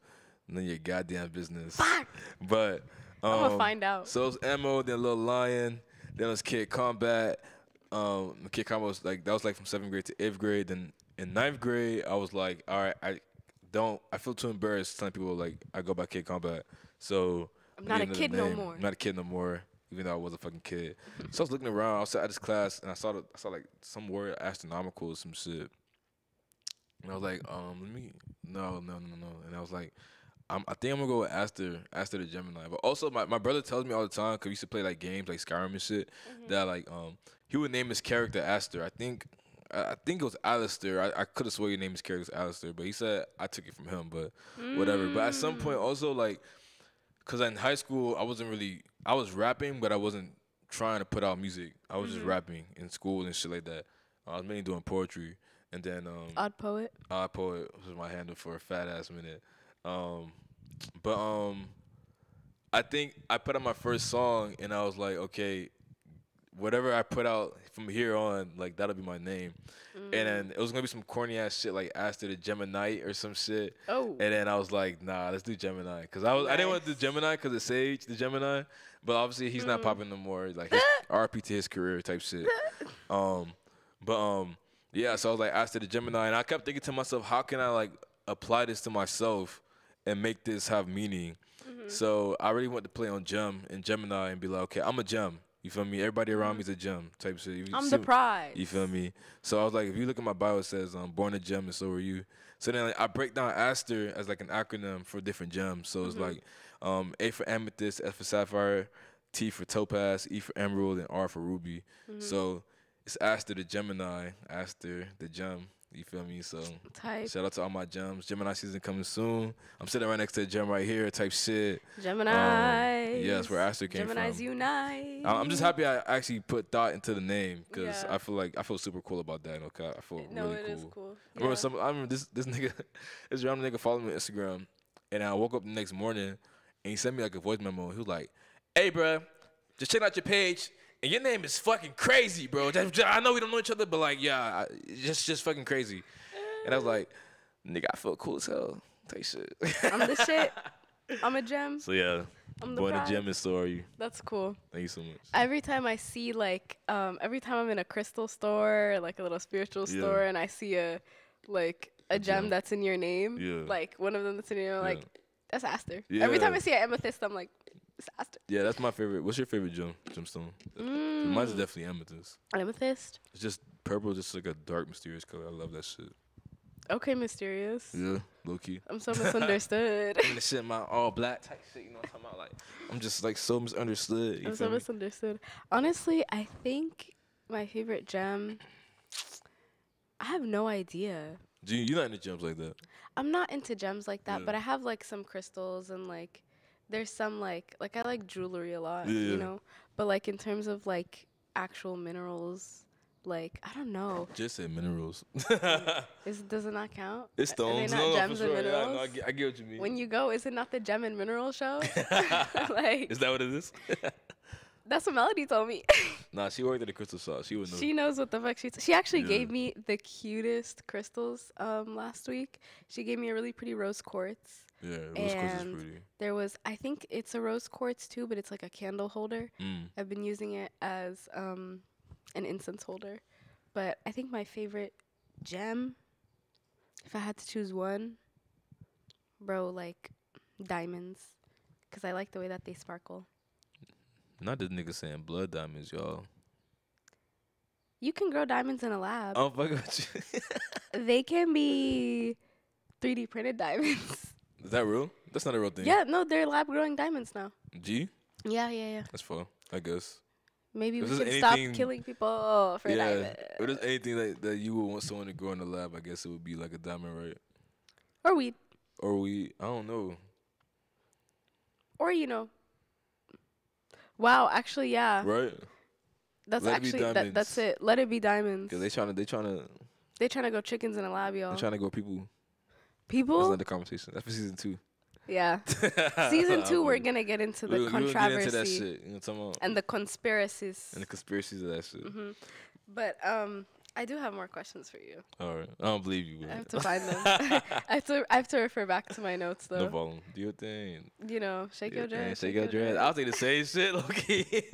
None of your goddamn business. Fuck. But um, I'm gonna find out. So it was Ammo, then Little Lion, then it was Kid Combat. Um, Kid Combat was like that was like from seventh grade to eighth grade. Then in ninth grade, I was like, all right, I don't, I feel too embarrassed telling people like I go by Kid Combat. So I'm not a kid no more. I'm not a kid no more. Even though I was a fucking kid. so I was looking around. I was at this class and I saw the, I saw like some word astronomical or some shit. And I was like, um, let me no, no, no, no. And I was like, I'm, I think I'm gonna go with Aster, Aster the Gemini. But also, my, my brother tells me all the time because we used to play like games like Skyrim and shit. Mm-hmm. That like um he would name his character Aster. I think I I think it was Alistair. I, I could have swore your name his character was Alistair, but he said I took it from him. But whatever. But at some point, also like, cause in high school I wasn't really I was rapping, but I wasn't trying to put out music. I was just rapping in school and shit like that. I was mainly doing poetry, and then um, Odd poet. Odd Poet was my handle for a fat ass minute. Um, but um, I think I put out my first song and I was like, okay, whatever I put out from here on, like that'll be my name. And then it was gonna be some corny ass shit like Aster the Gemini or some shit. Oh. And then I was like, nah, let's do Gemini, cause I was I didn't want to do Gemini cause it's Sage the Gemini, but obviously he's not popping no more. Like his, RP to his career type shit. Um, but um, yeah. So I was like, Aster the Gemini, and I kept thinking to myself, how can I like apply this to myself and make this have meaning? So I really want to play on Gem and Gemini and be like, okay, I'm a gem. You feel me? Everybody around me is a gem type shit. You I'm the prize. you feel me? So I was like, if you look at my bio, it says I'm um, "Born a Gem" and so are you. So then like, I break down Aster as like an acronym for different gems. So it's like um, A for Amethyst, S for Sapphire, T for Topaz, E for Emerald, and R for Ruby. So it's Aster the Gemini, Aster the gem. You feel me? So Type. shout out to all my gems. Gemini season coming soon. I'm sitting right next to a gem right here, type shit. Gemini. Um, yeah, that's where Aster came Gemini's from. unite. I- I'm just happy I actually put thought into the name because Yeah. I feel like I feel super cool about that. Okay, I feel No, really it cool. is cool. I remember Yeah. some. I remember this this nigga, this random nigga followed me on Instagram, and I woke up the next morning and he sent me like a voice memo. He was like, "Hey, bro, just check out your page." And your name is fucking crazy, bro. Just- just- I know we don't know each other, but like, yeah, I, just just fucking crazy. And I was like, nigga, I feel cool as hell. Take shit. I'm the shit. I'm a gem. so yeah, I'm the born a prize. gem and so are you. That's cool. Thank you so much. Every time I see like um every time I'm in a crystal store, like a little spiritual Yeah. store and I see a like a gem gem. that's in your name, Yeah. like one of them that's in your name, like Yeah. that's Aster. Every time I see an amethyst, I'm like, it's Aster. Yeah, that's my favorite. What's your favorite gem gemstone? Mm. Mine's definitely amethyst. Amethyst. It's just purple, just like a dark, mysterious color. I love that shit. Okay, mysterious. Yeah, low key. I'm so misunderstood. And the shit, in my all black type shit. You know what I'm talking about? Like, I'm just like so misunderstood. I'm so me? misunderstood. Honestly, I think my favorite gem. I have no idea. G, you not into gems like that. I'm not into gems like that, Yeah. but I have like some crystals and like there's some like like I like jewelry a lot, Yeah, you know. But like in terms of like actual minerals, like I don't know. Just said minerals. Is does it not count? it's stones. Are they not no, no, gems and sure. Yeah, no, I minerals? get, I get what you mean. When you go, is it not the gem and mineral show? like is that what it is? that's what Melody told me. Nah, she worked at the crystal shop. She would know. She knows what the fuck she's. She actually Yeah. gave me the cutest crystals um last week. She gave me a really pretty rose quartz. yeah, rose quartz is pretty. There was, I think it's a rose quartz too, but it's like a candle holder. Mm. I've been using it as um an incense holder. But I think my favorite gem, if I had to choose one, bro, like diamonds, because I like the way that they sparkle. Not this nigga saying blood diamonds, y'all. You can grow diamonds in a lab. I'm fucking with you. They can be 3D printed diamonds. is that real? That's not a real thing. yeah, no, they're lab growing diamonds now. G, Yeah, yeah, yeah. that's fun. I guess. Maybe If we can stop killing people for yeah. diamonds. If there's anything that, that you would want someone to grow in the lab, I guess it would be like a diamond, right? Or weed. Or we, I don't know. Or, you know. Wow, actually, yeah. Right? That's Let it actually, that, that's it. Let it be diamonds. Because they trying to, they trying to, They trying to go chickens in a lab, y'all. they trying to go people. People. That's another conversation. That's for season two. Yeah. Season two, we're going to get into the we gonna get controversy into that shit. You know what I'm talking about? and the conspiracies. And the conspiracies of that shit. hmm But um, I do have more questions for you. All right. I don't believe you. I have to find them. I have to. I have to refer back to my notes though. no problem. Do your thing. you know, shake Do your thing. dread. Shake your dread. I'll take the same shit, okay.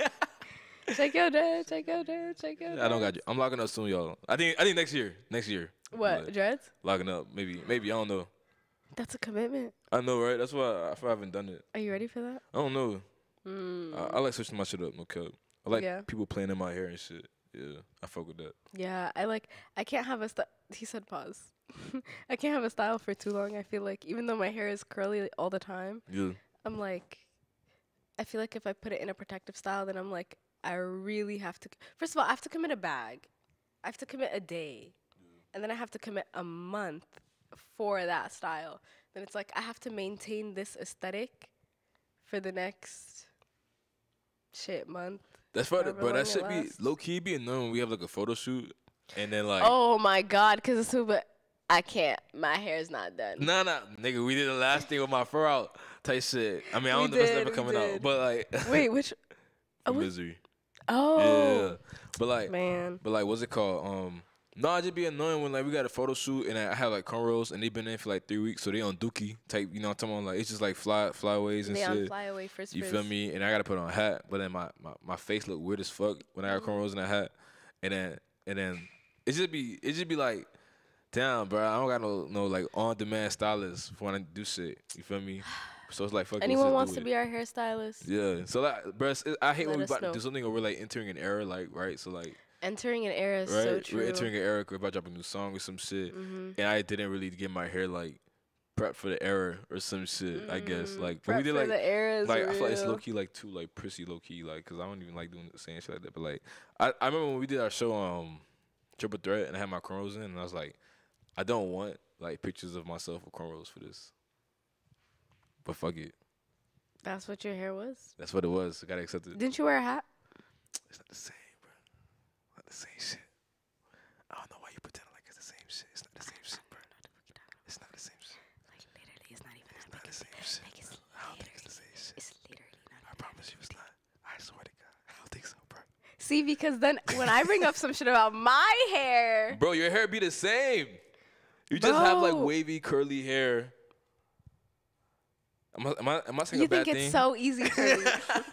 Shake your dread. Shake your dread. Shake your. I don't got you. I'm locking up soon, y'all. I think I think next year. Next year. What dreads? locking up. Maybe. Maybe. I don't know. That's a commitment. I know, right? That's why I, I haven't done it. Are you ready for that? I don't know. Mm. I, I like switching my shit up, no cap. I like Yeah. people playing in my hair and shit. Yeah, I fuck with that. yeah, I like. I can't have a style. He said pause. I can't have a style for too long. I feel like even though my hair is curly all the time, Yeah. I'm like, I feel like if I put it in a protective style, then I'm like, I really have to. First of all, I have to commit a bag. I have to commit a day, and then I have to commit a month for that style. Then it's like I have to maintain this aesthetic for the next shit month. That's However bro. That should be low key be annoying we have like a photo shoot, and then like. oh my god, because it's but I can't. My hair's not done. Nah, nah, nigga, we did the last thing with my fur out type shit. I mean, I We don't know if it's ever coming did. out, but like, Wait, which? for uh, misery. Oh, Yeah, but like, man. but like, what's it called? Um, no, I just be annoying when like we got a photo shoot and I have like cornrows and they been in for like three weeks, so they on Dookie type. You know, what I'm talking about like it's just like fly flyaways and They on shit. fly away first. You feel me? And I gotta put on a hat, but then my, my, my face look weird as fuck when I got Mm-hmm. cornrows in a hat, and then and then it just be it just be like, damn, bro, I don't got no no like on demand stylist for when I do shit. You feel me? So it's like fuck. Anyone wants to be our hairstylist? Yeah, so like, bro, I hate Let when we about to do something or we're like entering an era, like right. So like, Entering an era is right, so true. we're entering an era. We're about to drop a new song or some shit, Mhm. and I didn't really get my hair like prep for the era or some shit. I guess like, but prep we did for like the era like I feel like it's low key like too like prissy low key like because I don't even like doing the same shit like that. But like I, I remember when we did our show um Triple Threat and I had my cornrows in and I was like I don't want like pictures of myself with cornrows for this. But fuck it, That's what your hair was. that's what it was. I gotta accept it. Didn't you wear a hat? It's not the same, the same shit. I don't know why you pretend like it's the same shit. It's not the same shit, bro. It's not the same shit. Like literally, it's not even It's not the same shit. Like it's I don't think it's the same shit. It's literally not. I promise you, it's not. I swear to God, I don't think so, bro. See, because then when I bring up some shit about my hair, Bro, your hair be the same. You just have like wavy, curly hair. Am I, am I, am I saying you a bad think it's so easy for me.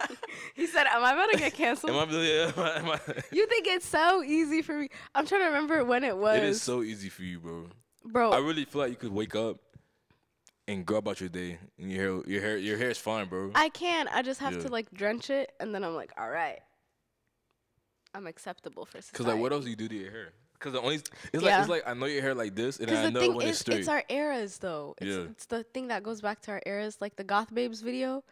he said, "Am I about to get canceled?" am I, am I, am I, you think it's so easy for me? I'm trying to remember when it was. it is so easy for you, bro. bro. I really feel like you could wake up and go about your day, and your hair, your hair, your hair is fine, bro. I can. I just have Yeah. to like drench it, and then I'm like, all right, I'm acceptable for society. Cause like, what else do you do to your hair? Cause the only, it's like, it's like I know your hair like this, and Because I know thing when is, it's straight. it's our eras though. It's, Yeah. it's the thing that goes back to our eras, like the Goth Babes video.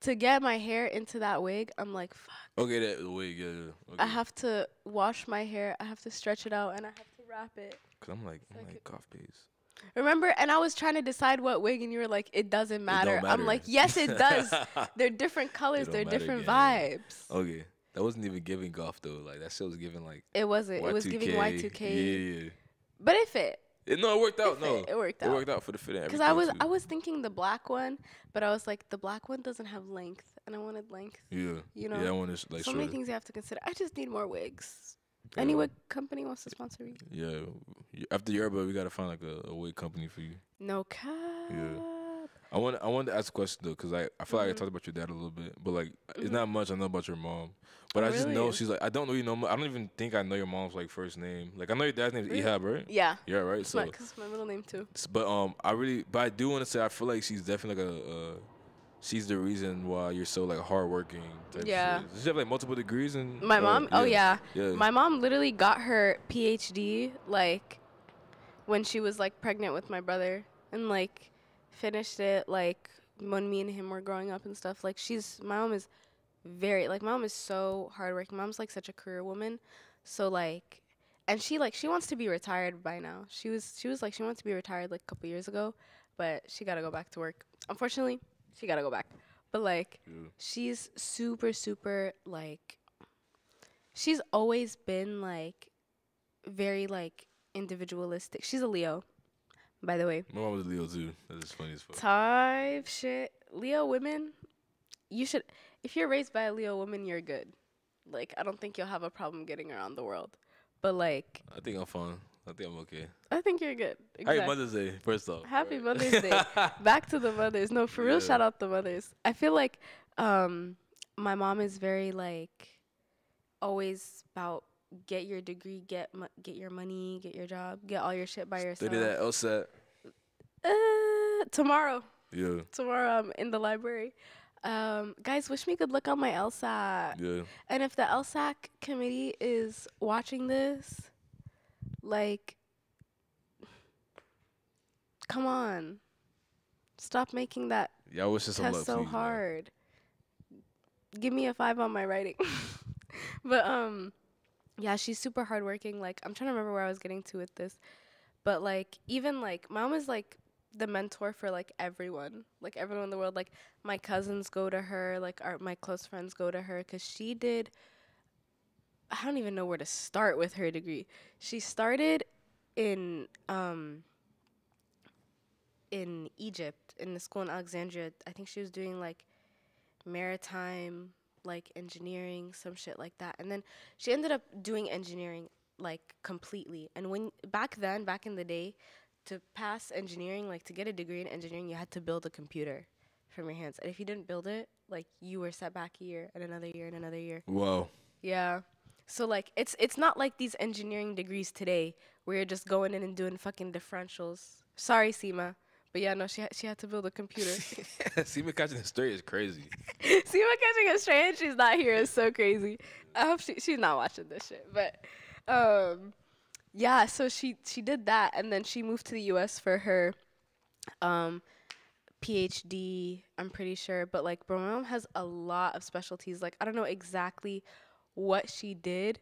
To get my hair into that wig, I'm like, fuck. okay, that wig, yeah, yeah. Okay. I have to wash my hair. I have to stretch it out, and I have to wrap it. Cause I'm like, I'm Like cough base. Remember? And I was trying to decide what wig, and you were like, it doesn't matter. It matter. I'm like, yes, it does. They're different colors. They're different gang. vibes. Okay, that wasn't even giving golf though. Like that shit was giving like It wasn't. Y2K. It was giving Y2K, Yeah, yeah. but it fit. It, no, it worked out. It no. It worked out. it worked out for the fit. Because I was everything, I was thinking the black one, but I was like the black one doesn't have length, and I wanted length. Yeah, you know, Yeah, I want to like so shorter. many things you have to consider. I just need more wigs. Any wig company wants to sponsor me? Yeah, y- after Yoruba, we gotta find like a, a wig company for you. No cap. I want I wanted to ask a question though, cause I, I feel like I Mhm. talked about your dad a little bit, but like it's Mhm. not much I know about your mom. But Oh, I just know she's like I don't really know. mu- I don't even think I know your mom's like first name. Like I know your dad's name is Really? Ehab, right? Yeah, Yeah, right. it's So, my, cause it's my middle name too. but um, I really, but I do want to say I feel like she's definitely like a, uh, she's the reason why you're so like hardworking. Yeah. shit. Does she have like multiple degrees and My uh, mom. Oh yeah. Yeah. My mom literally got her PhD like when she was like pregnant with my brother and like finished it like when me and him were growing up and stuff. Like she's my mom is very like my mom is so hardworking. Mom's like such a career woman. So like and she like she wants to be retired by now. She was she was like she wants to be retired like a couple years ago, but she got to go back to work. Unfortunately, she got to go back. But like Yeah. she's super super like she's always been like very like individualistic. She's a Leo, by the way. My mom was Leo too. That is funny as fuck. Type shit. Leo women, you should if you're raised by a Leo woman, you're good. Like I don't think you'll have a problem getting around the world. But like I think I'm fine. I think I'm okay. I think you're good. Happy Mother's Day, first off. Happy Right. Mother's Day. Back to the mothers. No, for real, Yeah. shout out the mothers. I feel like um my mom is very like always about get your degree, get mo- get your money, get your job, get all your shit by They yourself. did that LSAT. Uh, tomorrow. Yeah, Tomorrow I'm in the library. Um, guys, wish me good luck on my LSAT. yeah. And if the LSAC committee is watching this, like, come on. Stop making that Yeah, I wish us some luck, test so please, man. hard. Give me a five on my writing. but um, yeah, she's super hardworking. Like I'm trying to remember where I was getting to with this, but like even like mom is like the mentor for like everyone, like everyone in the world. Like my cousins go to her, like our my close friends go to her because she did. I don't even know where to start with her degree. She started in um in Egypt in the school in Alexandria. I think she was doing like maritime like engineering, some shit like that. And then she ended up doing engineering like completely. And when back then, back in the day, to pass engineering, like to get a degree in engineering, you had to build a computer from your hands. And if you didn't build it, like you were set back a year and another year and another year. Whoa. Yeah. So like it's it's not like these engineering degrees today where you're just going in and doing fucking differentials. Sorry, Seema. But yeah, no, she ha- she had to build a computer. Seema catching the straight is crazy. Seema catching a straight and she's not here is so crazy. I hope she she's not watching this shit. But um yeah, so she she did that and then she moved to the US for her um PhD, I'm pretty sure, but like bro, my mom has a lot of specialties. Like I don't know exactly what she did,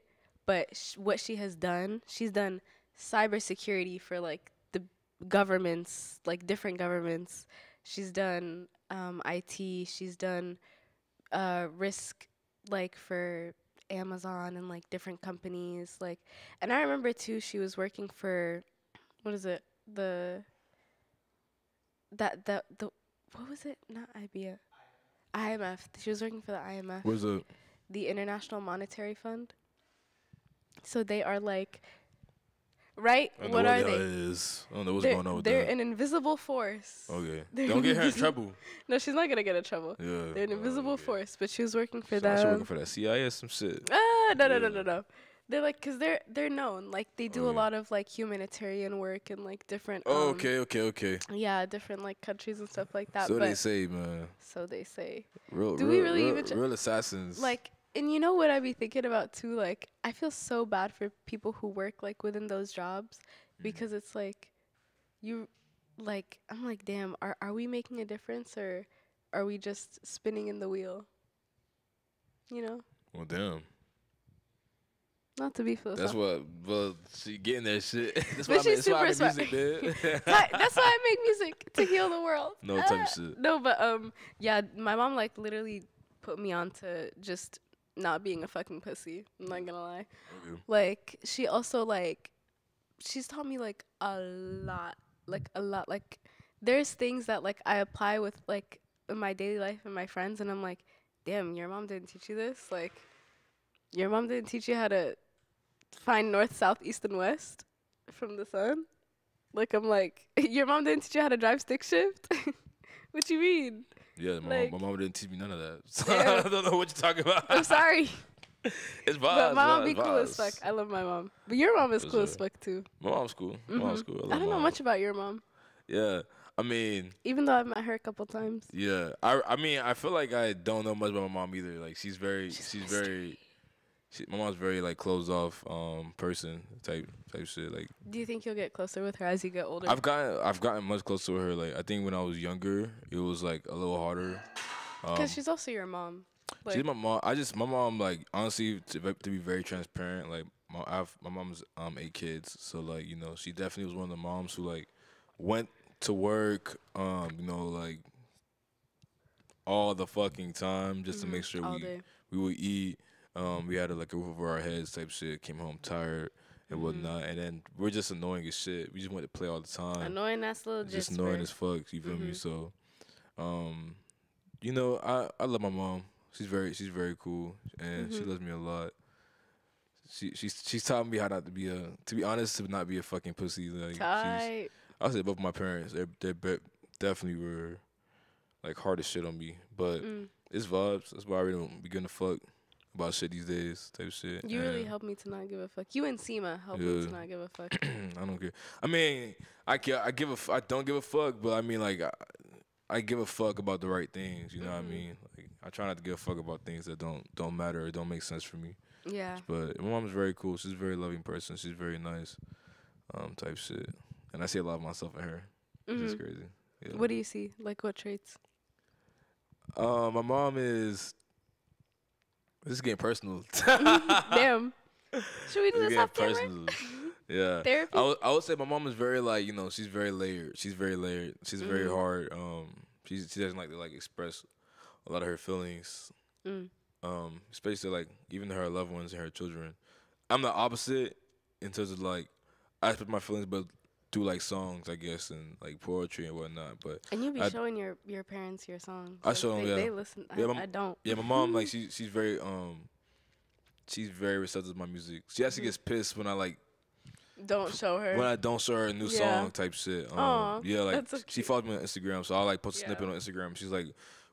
but sh- what she has done, she's done cybersecurity for like governments, like different governments. She's done um, IT. She's done uh, risk, like for Amazon and like different companies. Like, and I remember too, she was working for, what is it? The that that the what was it? Not IBM. IMF. She was working for the IMF Where's it? the International Monetary Fund. So they are like, right? I don't know What are the they? is. I don't know what's they're going on with they're that. an invisible force. okay. they're Don't get her in trouble. No, she's not gonna get in trouble. Yeah. They're an Oh, invisible okay. force, but she was working for So them. working for that CIA some shit. Ah, no, no, no, no, no. They're like, cause they're they're known. Like they do a lot of like humanitarian work and like different. Oh, um, okay, okay, okay. Yeah, different like countries and stuff like that. So they say, man. so they say. Real, Do real, we really real, even real assassins. like and you know what i'd be thinking about too like i feel so bad for people who work like within those jobs Mm. because it's like you like i'm like damn are are we making a difference or are we just spinning in the wheel you know well, damn. not to be That's what. Well, she getting that shit. that's why I make, that's why I make super music, dude. That's why i make music to heal the world No type Ah, shit. no but um yeah my mom like literally put me on to just not being a fucking pussy i'm not gonna lie. Okay. like she also like she's taught me like a lot like a lot like there's things that like i apply with like in my daily life and my friends and i'm like damn your mom didn't teach you this? Like your mom didn't teach you how to find north south east and west from the sun? Like i'm like your mom didn't teach you how to drive stick shift? What you mean Yeah, my, Like- mom, my mom didn't teach me none of that. So. I don't know what you're talking about. i'm sorry it's vibes. but my mom be cool as fuck i love my mom but your mom is For cool as fuck too My mom's cool. My mom's Mhm. cool. I, I don't know mom. much about your mom Yeah, I mean, even though I've met her a couple times. yeah. I I mean, I feel like I don't know much about my mom either. Like she's very, She's she's very. She, my mom's very like closed off um person type type shit. Like Do you think you'll get closer with her as you get older? I've gotten I've gotten much closer with her. Like I think when I was younger, it was like a little harder. Um, Because she's also your mom. Like, she's my mom. I just my mom like honestly to, to be very transparent. Like my I've, my mom's um eight kids, so like you know she definitely was one of the moms who like went to work. Um you know like all the fucking time just to make sure all we day. we would eat. Um, we had a, like a roof over our heads type shit. Came home tired and Mhm. whatnot, and then we're just annoying as shit. We just want to play all the time Annoying ass little just annoying as fuck. You feel me? Mhm. So, um, you know, I I love my mom. She's very she's very cool, and she Mhm. loves me a lot. She she's she's taught me how not to be a to be honest to not be a fucking pussy. Like she's, Tight. I say both my parents they they be- definitely were like hard as shit on me, but Mm. it's vibes. That's why I really don't be giving a fuck about shit these days. Type shit. You really And- helped me to not give a fuck. You and Seema helped me to Yeah. not give a fuck. I don't care. I mean, I care. I give a. F- I don't give a fuck, but I mean, like, I, I give a fuck about the right things. You know what I Mhm. mean? Like, I try not to give a fuck about things that don't don't matter or don't make sense for me. yeah. But my mom's very cool. She's a very loving person. She's very nice, um, type shit. And I see a lot of myself in her. Is Mhm. crazy. Yeah. What do you see? Like what traits? Uh, my mom is. This is getting personal. Damn. Should we do It's this getting off camera? Yeah. Therapy? I would, say my mom is very like you know she's very layered. She's very layered. She's very Mhm. hard. Um, she she doesn't like to like express a lot of her feelings. Mm. Um, especially like even to her loved ones and her children. I'm the opposite in terms of like I express my feelings, but through like songs, I guess, and like poetry and whatnot. But And you be I- showing your your parents your songs. I Like, them. they, yeah. They listen. I, Yeah, my- I don't. yeah, my mom like she she's very um she's very receptive to my music. She actually gets pissed when I like Don't show her. when I don't show her a new Yeah. song type shit. Um, Aw, yeah, like so she follows me on Instagram, so I like post a Yeah. snippet on Instagram. She's like,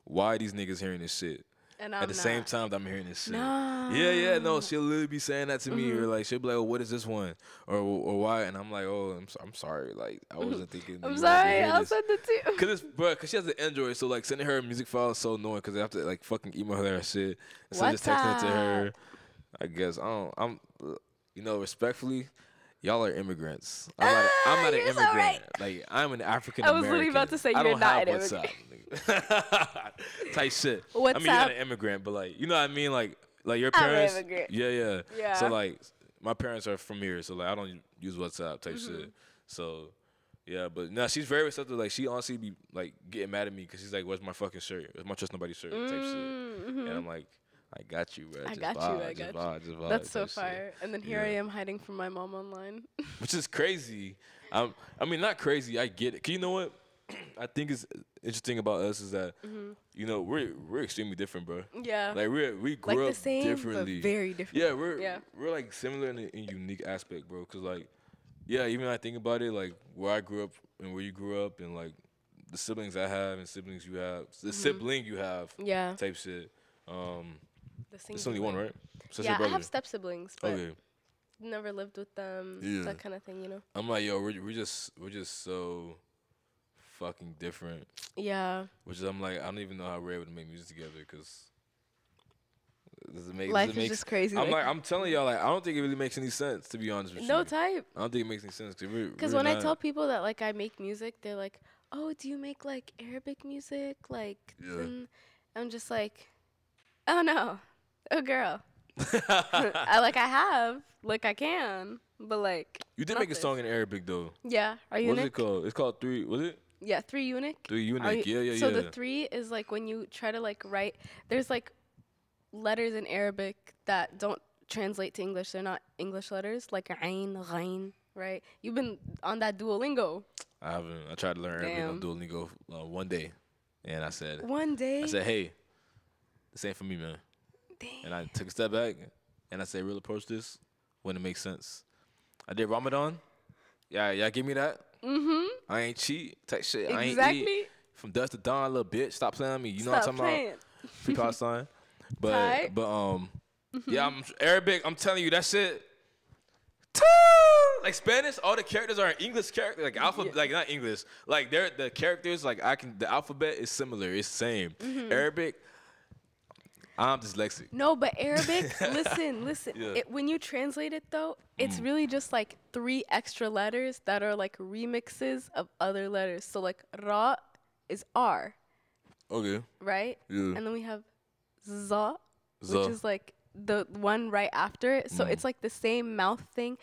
"Why are these niggas hearing this shit?" And I'm At the same time, that I'm hearing this shit. No. Yeah, yeah, no, she'll literally be saying that to me, or Mhm. like she'll be like, "Oh, what is this one?" or or why? And I'm like, "Oh, I'm so, I'm sorry, like I wasn't thinking." Mm-hmm. I'm you wanted to sorry. I'll this." send it to you. Cause it's bro, cause she has an Android, so like sending her a music file is so annoying. Cause I have to like fucking email her that shit instead of just texting it to her. I guess I don't. I'm, you know, respectfully, y'all are immigrants. I'm not. Ah, I'm not an so immigrant. right. Like I'm an African American. I was literally about to say I you're not an nigga. Type shit. What's I mean, you're not an immigrant, but like, you know what I mean? Like, like your parents. I'm an immigrant. Yeah, yeah. Yeah. So like, my parents are from here, so like, I don't use WhatsApp type Mm-hmm. shit. So. Yeah, but no, she's very receptive. Like she honestly be like getting mad at me because she's like, "Where's my fucking shirt? Where's my trust nobody shirt?" type shit. Mhm. And I'm like, I got you, bro. I Just got you, I got you. vibe, just vibe That's so type shit. fire. And then here I am hiding from my mom online. Which is crazy. Um, I mean, not crazy. I get it. you know what? I think is interesting about us is that Mhm. you know we're we're extremely different, bro. Yeah. Like we we Like grew the up same, differently. but very different. yeah, we're Yeah. we're like similar in a in unique aspect, bro. Cause like, yeah, even I think about it, like where I grew up and where you grew up, and like the siblings I have and siblings you have, the Mhm. sibling you have, Yeah. type shit. Um, The it's only one, right? Sister, yeah, I have step siblings, but okay. never lived with them. Yeah. That kind of thing, you know. I'm like, yo, we're we're just we're just so fucking different. Yeah. Which is I'm like, I don't even know how we're able to make music together because does it make Life does it is make just crazy. I'm like, I'm telling y'all, like, I don't think it really makes any sense to be honest with no you. No type. I don't think it makes any sense because we're Because we're when I tell people that like I make music, they're like, "Oh, do you make like Arabic music?" Like, Yeah. mm." I'm just like, "Oh no, oh girl." I like I have, like I can, but like, you did make a song in Arabic though. yeah. Are you What is it called? It's called three. Was it Yeah, three eunuch. three eunuch? you- Yeah, yeah, so yeah. the three is like when you try to like write. There's like letters in Arabic that don't translate to English. They're not English letters, like ain, ghain, right? You've been on that Duolingo. I haven't. I tried to learn Arabic on. Duolingo uh, one day, and I said, One day, I said, hey, this ain't for me, man. Dang. And I took a step back and I said, real approach this when it makes sense. I did Ramadan. Yeah, y'all give me that. Mm-hmm. I ain't cheat. Type shit. I ain't eat. From dusk to dawn, little bitch. Stop playing me. You know Stop what I'm talking playing. about? Free Palestine. But but um Mm-hmm. yeah, I'm Arabic. I'm telling you that shit. Like Spanish, all the characters are English characters, like alphabet, like not English. Like they're the characters, like I can. The alphabet is similar. It's same. Mm-hmm. Arabic. I'm dyslexic. No, but Arabic. listen, listen. Yeah. It, when you translate it though, Mm. it's really just like three extra letters that are like remixes of other letters. So like ra is R, Okay. right? Yeah. And then we have za, Za. which is like the one right after it. So Mm. it's like the same mouth thing.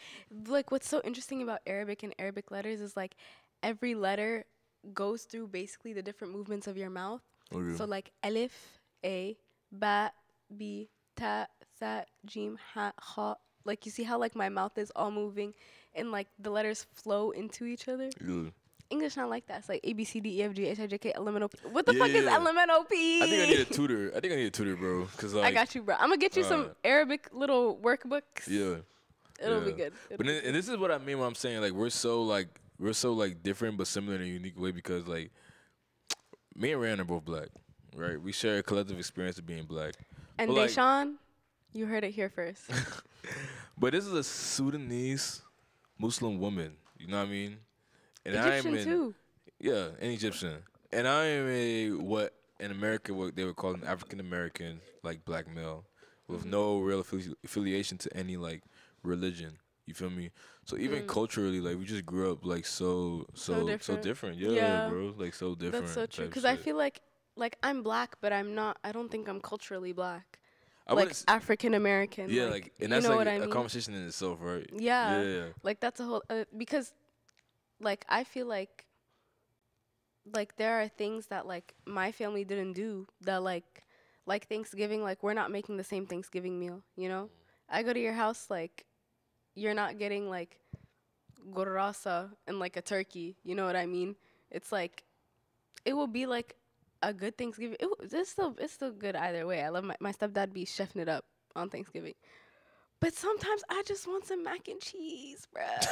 Like what's so interesting about Arabic and Arabic letters is like every letter goes through basically the different movements of your mouth. Okay. So like alif, a, ba, b, ta, tha, jim, ha, kha. Like you see how like my mouth is all moving and like the letters flow into each other. yeah. English not like that. It's like A B C D E F G H I J K L M N O P. What the Yeah, fuck is. L M N O P? I think I need a tutor. I think I need a tutor, bro. Cause like I got you, bro. I'm gonna get you some uh, Arabic little workbooks. yeah. It'll be good. But It'll then, be and this is what I mean when I'm saying like we're so like we're so like different but similar in a unique way because like me and Rayan are both black, right? We share a collective experience of being black. and but, like- Deshaun, you heard it here first. But this is a Sudanese Muslim woman. You know what I mean? And Egyptian I'm in, too. Yeah, an Egyptian. And I am a what in America what they would call an African American like black male with Mm-hmm. no real affili- affiliation to any like religion. You feel me? So even Mm. culturally, like we just grew up like so so so different. different. Yeah, Yeah. bro. Like so different. That's so true. Because I feel like like I'm black, but I'm not. I don't think I'm culturally black. I like African American. yeah, like, and that's you know like what I a mean? conversation in itself, right? Yeah. Yeah. like that's a whole uh, because like i feel like like there are things that like my family didn't do that like like thanksgiving like we're not making the same thanksgiving meal you know i go to your house like you're not getting like gorrasa and like a turkey you know what i mean it's like it will be like a good thanksgiving it, it's still it's still good either way i love my, my stepdad be chefing it up on thanksgiving but sometimes I just want some mac and cheese, bro.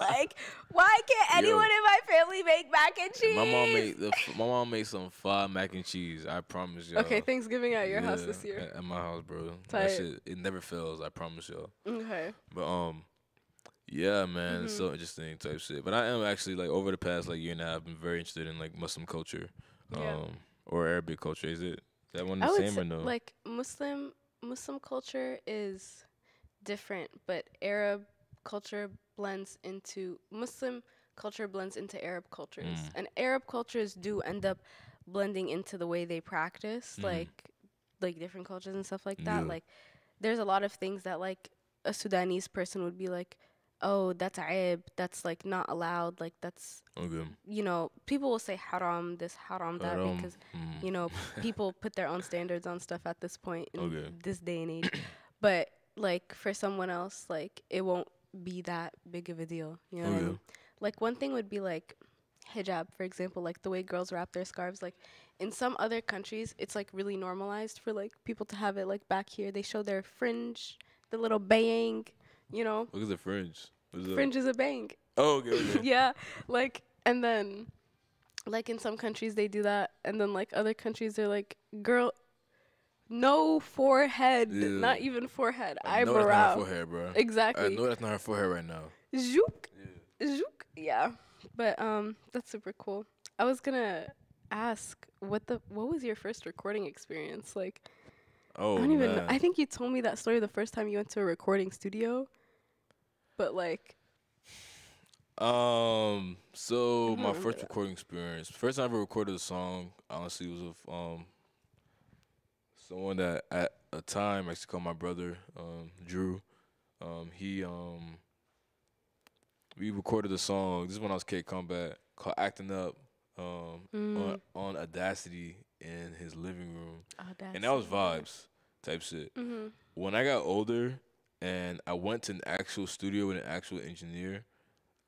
like, why can't Yo. anyone in my family make mac and cheese? My mom made the my mom made some fire mac and cheese. I promise y'all. Okay, Thanksgiving at your house this year. At, at my house, bro. Tight. That shit it never fails. I promise y'all. Okay. But um, yeah, man, Mm-hmm. so interesting type shit. But I am actually like over the past like year and a half, I've been very interested in like Muslim culture, um, Yeah. or Arabic culture. Is it that one I the would same or no? like Muslim Muslim culture is different, but Arab culture blends into Muslim culture blends into Arab cultures, Mm. and Arab cultures do end up blending into the way they practice, Mhm. like like different cultures and stuff like that. Yeah. Like, there's a lot of things that like a Sudanese person would be like, "Oh, that's aib. That's like not allowed. Like that's okay. you know." People will say haram this, haram that Haram. because Mm. you know people put their own standards on stuff at this point in Okay. this day and age but like for someone else like it won't be that big of a deal you know what I mean? like one thing would be like hijab for example like the way girls wrap their scarves like in some other countries it's like really normalized for like people to have it like back here they show their fringe the little bang you know Look at the fringe. Fringe is a bank. Oh, okay. okay. yeah like and then like in some countries they do that and then like other countries they're like girl no forehead Yeah. not even forehead I know that's not her eyebrow forehead, bro. I exactly know that's not her forehead right now. zook zook yeah but um that's super cool i was gonna ask what the what was your first recording experience like Oh i don't even know i think you told me that story the first time you went to a recording studio but like Um. So my first that. recording experience, first time I ever recorded a song, honestly, was with um someone that at a time I used to call my brother, um, Drew. Um, he um we recorded a song. This is when I was K Combat called "Acting Up." Um, Mm. on on Audacity in his living room, Audacity. and that was vibes type shit. mm-hmm. when I got older and I went to an actual studio with an actual engineer,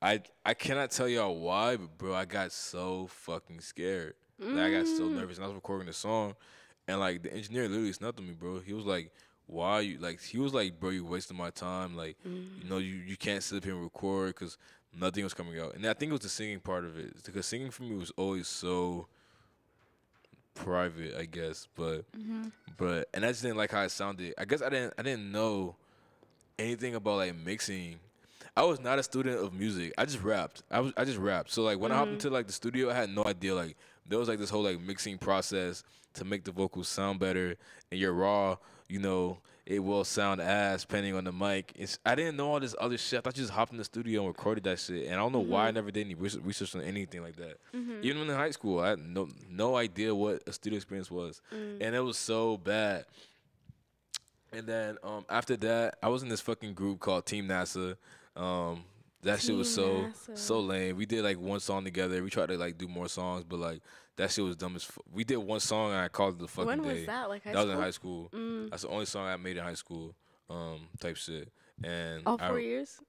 I I cannot tell y'all why, but bro, I got so fucking scared. Like, I got so Mm. nervous, and I was recording the song, and like the engineer literally snapped at me, bro. He was like, "Why are you like?" He was like, "Bro, you wasting my time. Like, Mm. you know, you you can't sit up here and record because nothing was coming out." And I think it was the singing part of it because singing for me was always so private, I guess, but mm-hmm. but and I just didn't like how it sounded. I guess I didn't I didn't know anything about like mixing. I was not a student of music. I just rapped. I was I just rapped. So like when I hopped mm-hmm. into like the studio, I had no idea like there was like this whole like mixing process to make the vocals sound better. And you're raw, you know, it will sound ass depending on the mic. It's I didn't know all this other shit. I thought you just hopped in the studio and recorded that shit. And I don't know why I never did any research on anything like that. Even when in high school, I had no no idea what a studio experience was, and it was so bad. And then um, after that, I was in this fucking group called Team NASA. Um, that shit was so NASA. so lame. We did like one song together. We tried to like do more songs, but like that shit was dumb as. Fu- we did one song and I called it the fucking when day. was that like high that was in high school. Mm. That's the only song I made in high school. Um, type shit. And all I- four years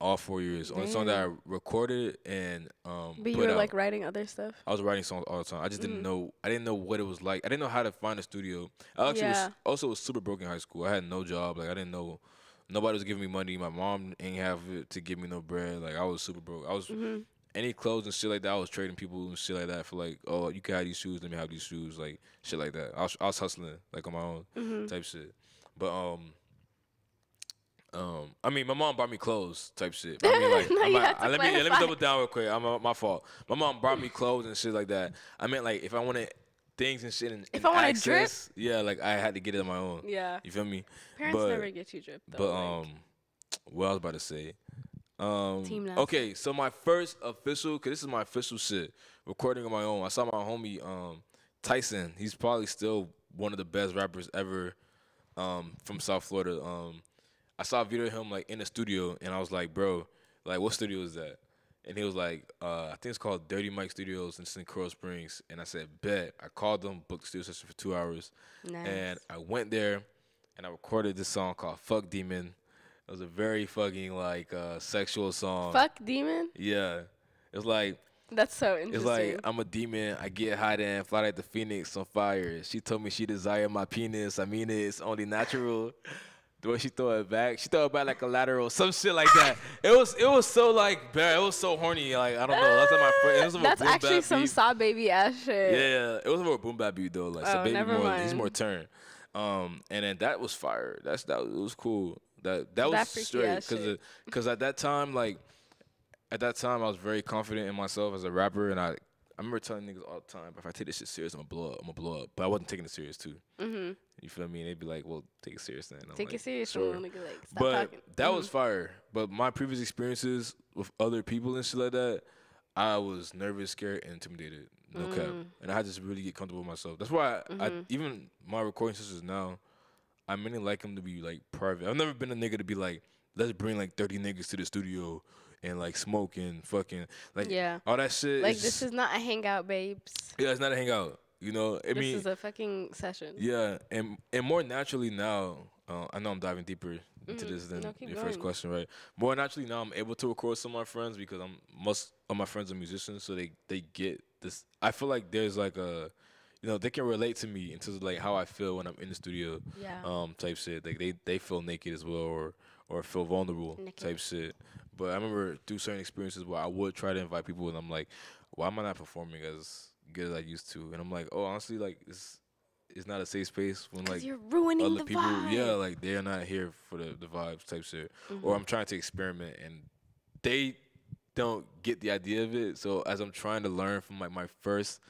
all four years. Only song that I recorded and um. but you were out. like writing other stuff I was writing songs all the time. I just didn't Mm. know. I didn't know what it was like. I didn't know how to find a studio. I actually Yeah. was also was super broke in high school. I had no job. Like I didn't know. Nobody was giving me money. My mom ain't have it to give me no bread. Like I was super broke. I was mm-hmm. Any clothes and shit like that. I was trading people and shit like that for like, oh, you can have these shoes. Let me have these shoes. Like shit like that. I was, I was hustling like on my own Mm-hmm. type shit. But um. Um, I mean, my mom bought me clothes, type shit. But I mean, like, No, I'm like- had uh, let me let me double down real quick. I'm uh, my fault. My mom bought me clothes and shit like that. I meant like if I wanted things and shit and, If and I wanted drip? access, yeah, like I had to get it on my own. yeah You feel me? parents but- never get you drip though But like- um, what I was about to say. Um, Team NASA. okay, so my first official, cause this is my official shit, recording on my own. I saw my homie um Tyson. He's probably still one of the best rappers ever um, from South Florida. Um, I saw a video of him like in the studio, and I was like, bro, like what studio is that? And he was like, uh, I think it's called Dirty Mike Studios in St. Coral Springs. And I said, bet. I called them, booked the studio session for two hours, Nice. and I went there, and I recorded this song called "Fuck Demon." It was a very fucking like uh, sexual song. Fuck demon. Yeah, it's like That's so interesting. it's like I'm a demon. I get high and fly like the phoenix on fire. She told me she desired my penis. I mean it. It's only natural. The way she throw it back, she throw it back like a lateral, some shit like that. It was it was so like bad. It was so horny. Like I don't know. That's like my friend. It was That's actually some beat. saw baby ass shit. Yeah, it was more boom bap beat though. Like so Oh, baby never more he's more turn. Um, and then that was fire. That's that was, it was cool. That that was That straight because because at that time like at that time I was very confident in myself as a rapper and I I remember telling niggas all the time if I take this shit serious I'm gonna blow up I'm gonna blow up but I wasn't taking it serious too. Mm-hmm. You feel me? And they'd be like, well, take it serious then. I'm Take like, it serious. Sure. Nigga, like, stop But talking. that Mhm. was fire. But my previous experiences with other people and shit like that, I was nervous, scared, and intimidated. No cap. Mm. And I had to just really get comfortable with myself. That's why I, I Mhm. even my recording sessions now, I mainly like them to be like private. I've never been a nigga to be like, let's bring like thirty niggas to the studio and like smoke and fucking like yeah. all that shit. Like this is not a hangout, babes. yeah, it's not a hangout. You know, I this mean, is a fucking session. yeah, and and more naturally now, uh, I know I'm diving deeper into Mhm. this than No, your first question, right? More naturally now, I'm able to record some of my friends because I'm most of my friends are musicians, so they they get this. I feel like there's like a, you know, they can relate to me in terms of like how I feel when I'm in the studio, Yeah. um, type shit. Like they they feel naked as well, or or feel vulnerable, Naked. type shit. But I remember through certain experiences where I would try to invite people, and I'm like, why am I not performing as good as I used to? And I'm like, oh, honestly, like it's it's not a safe space when like you're ruining other the people, vibe. yeah, like they're not here for the, the vibes type shit. Or Mhm. I'm trying to experiment and they don't get the idea of it. So as I'm trying to learn from like my first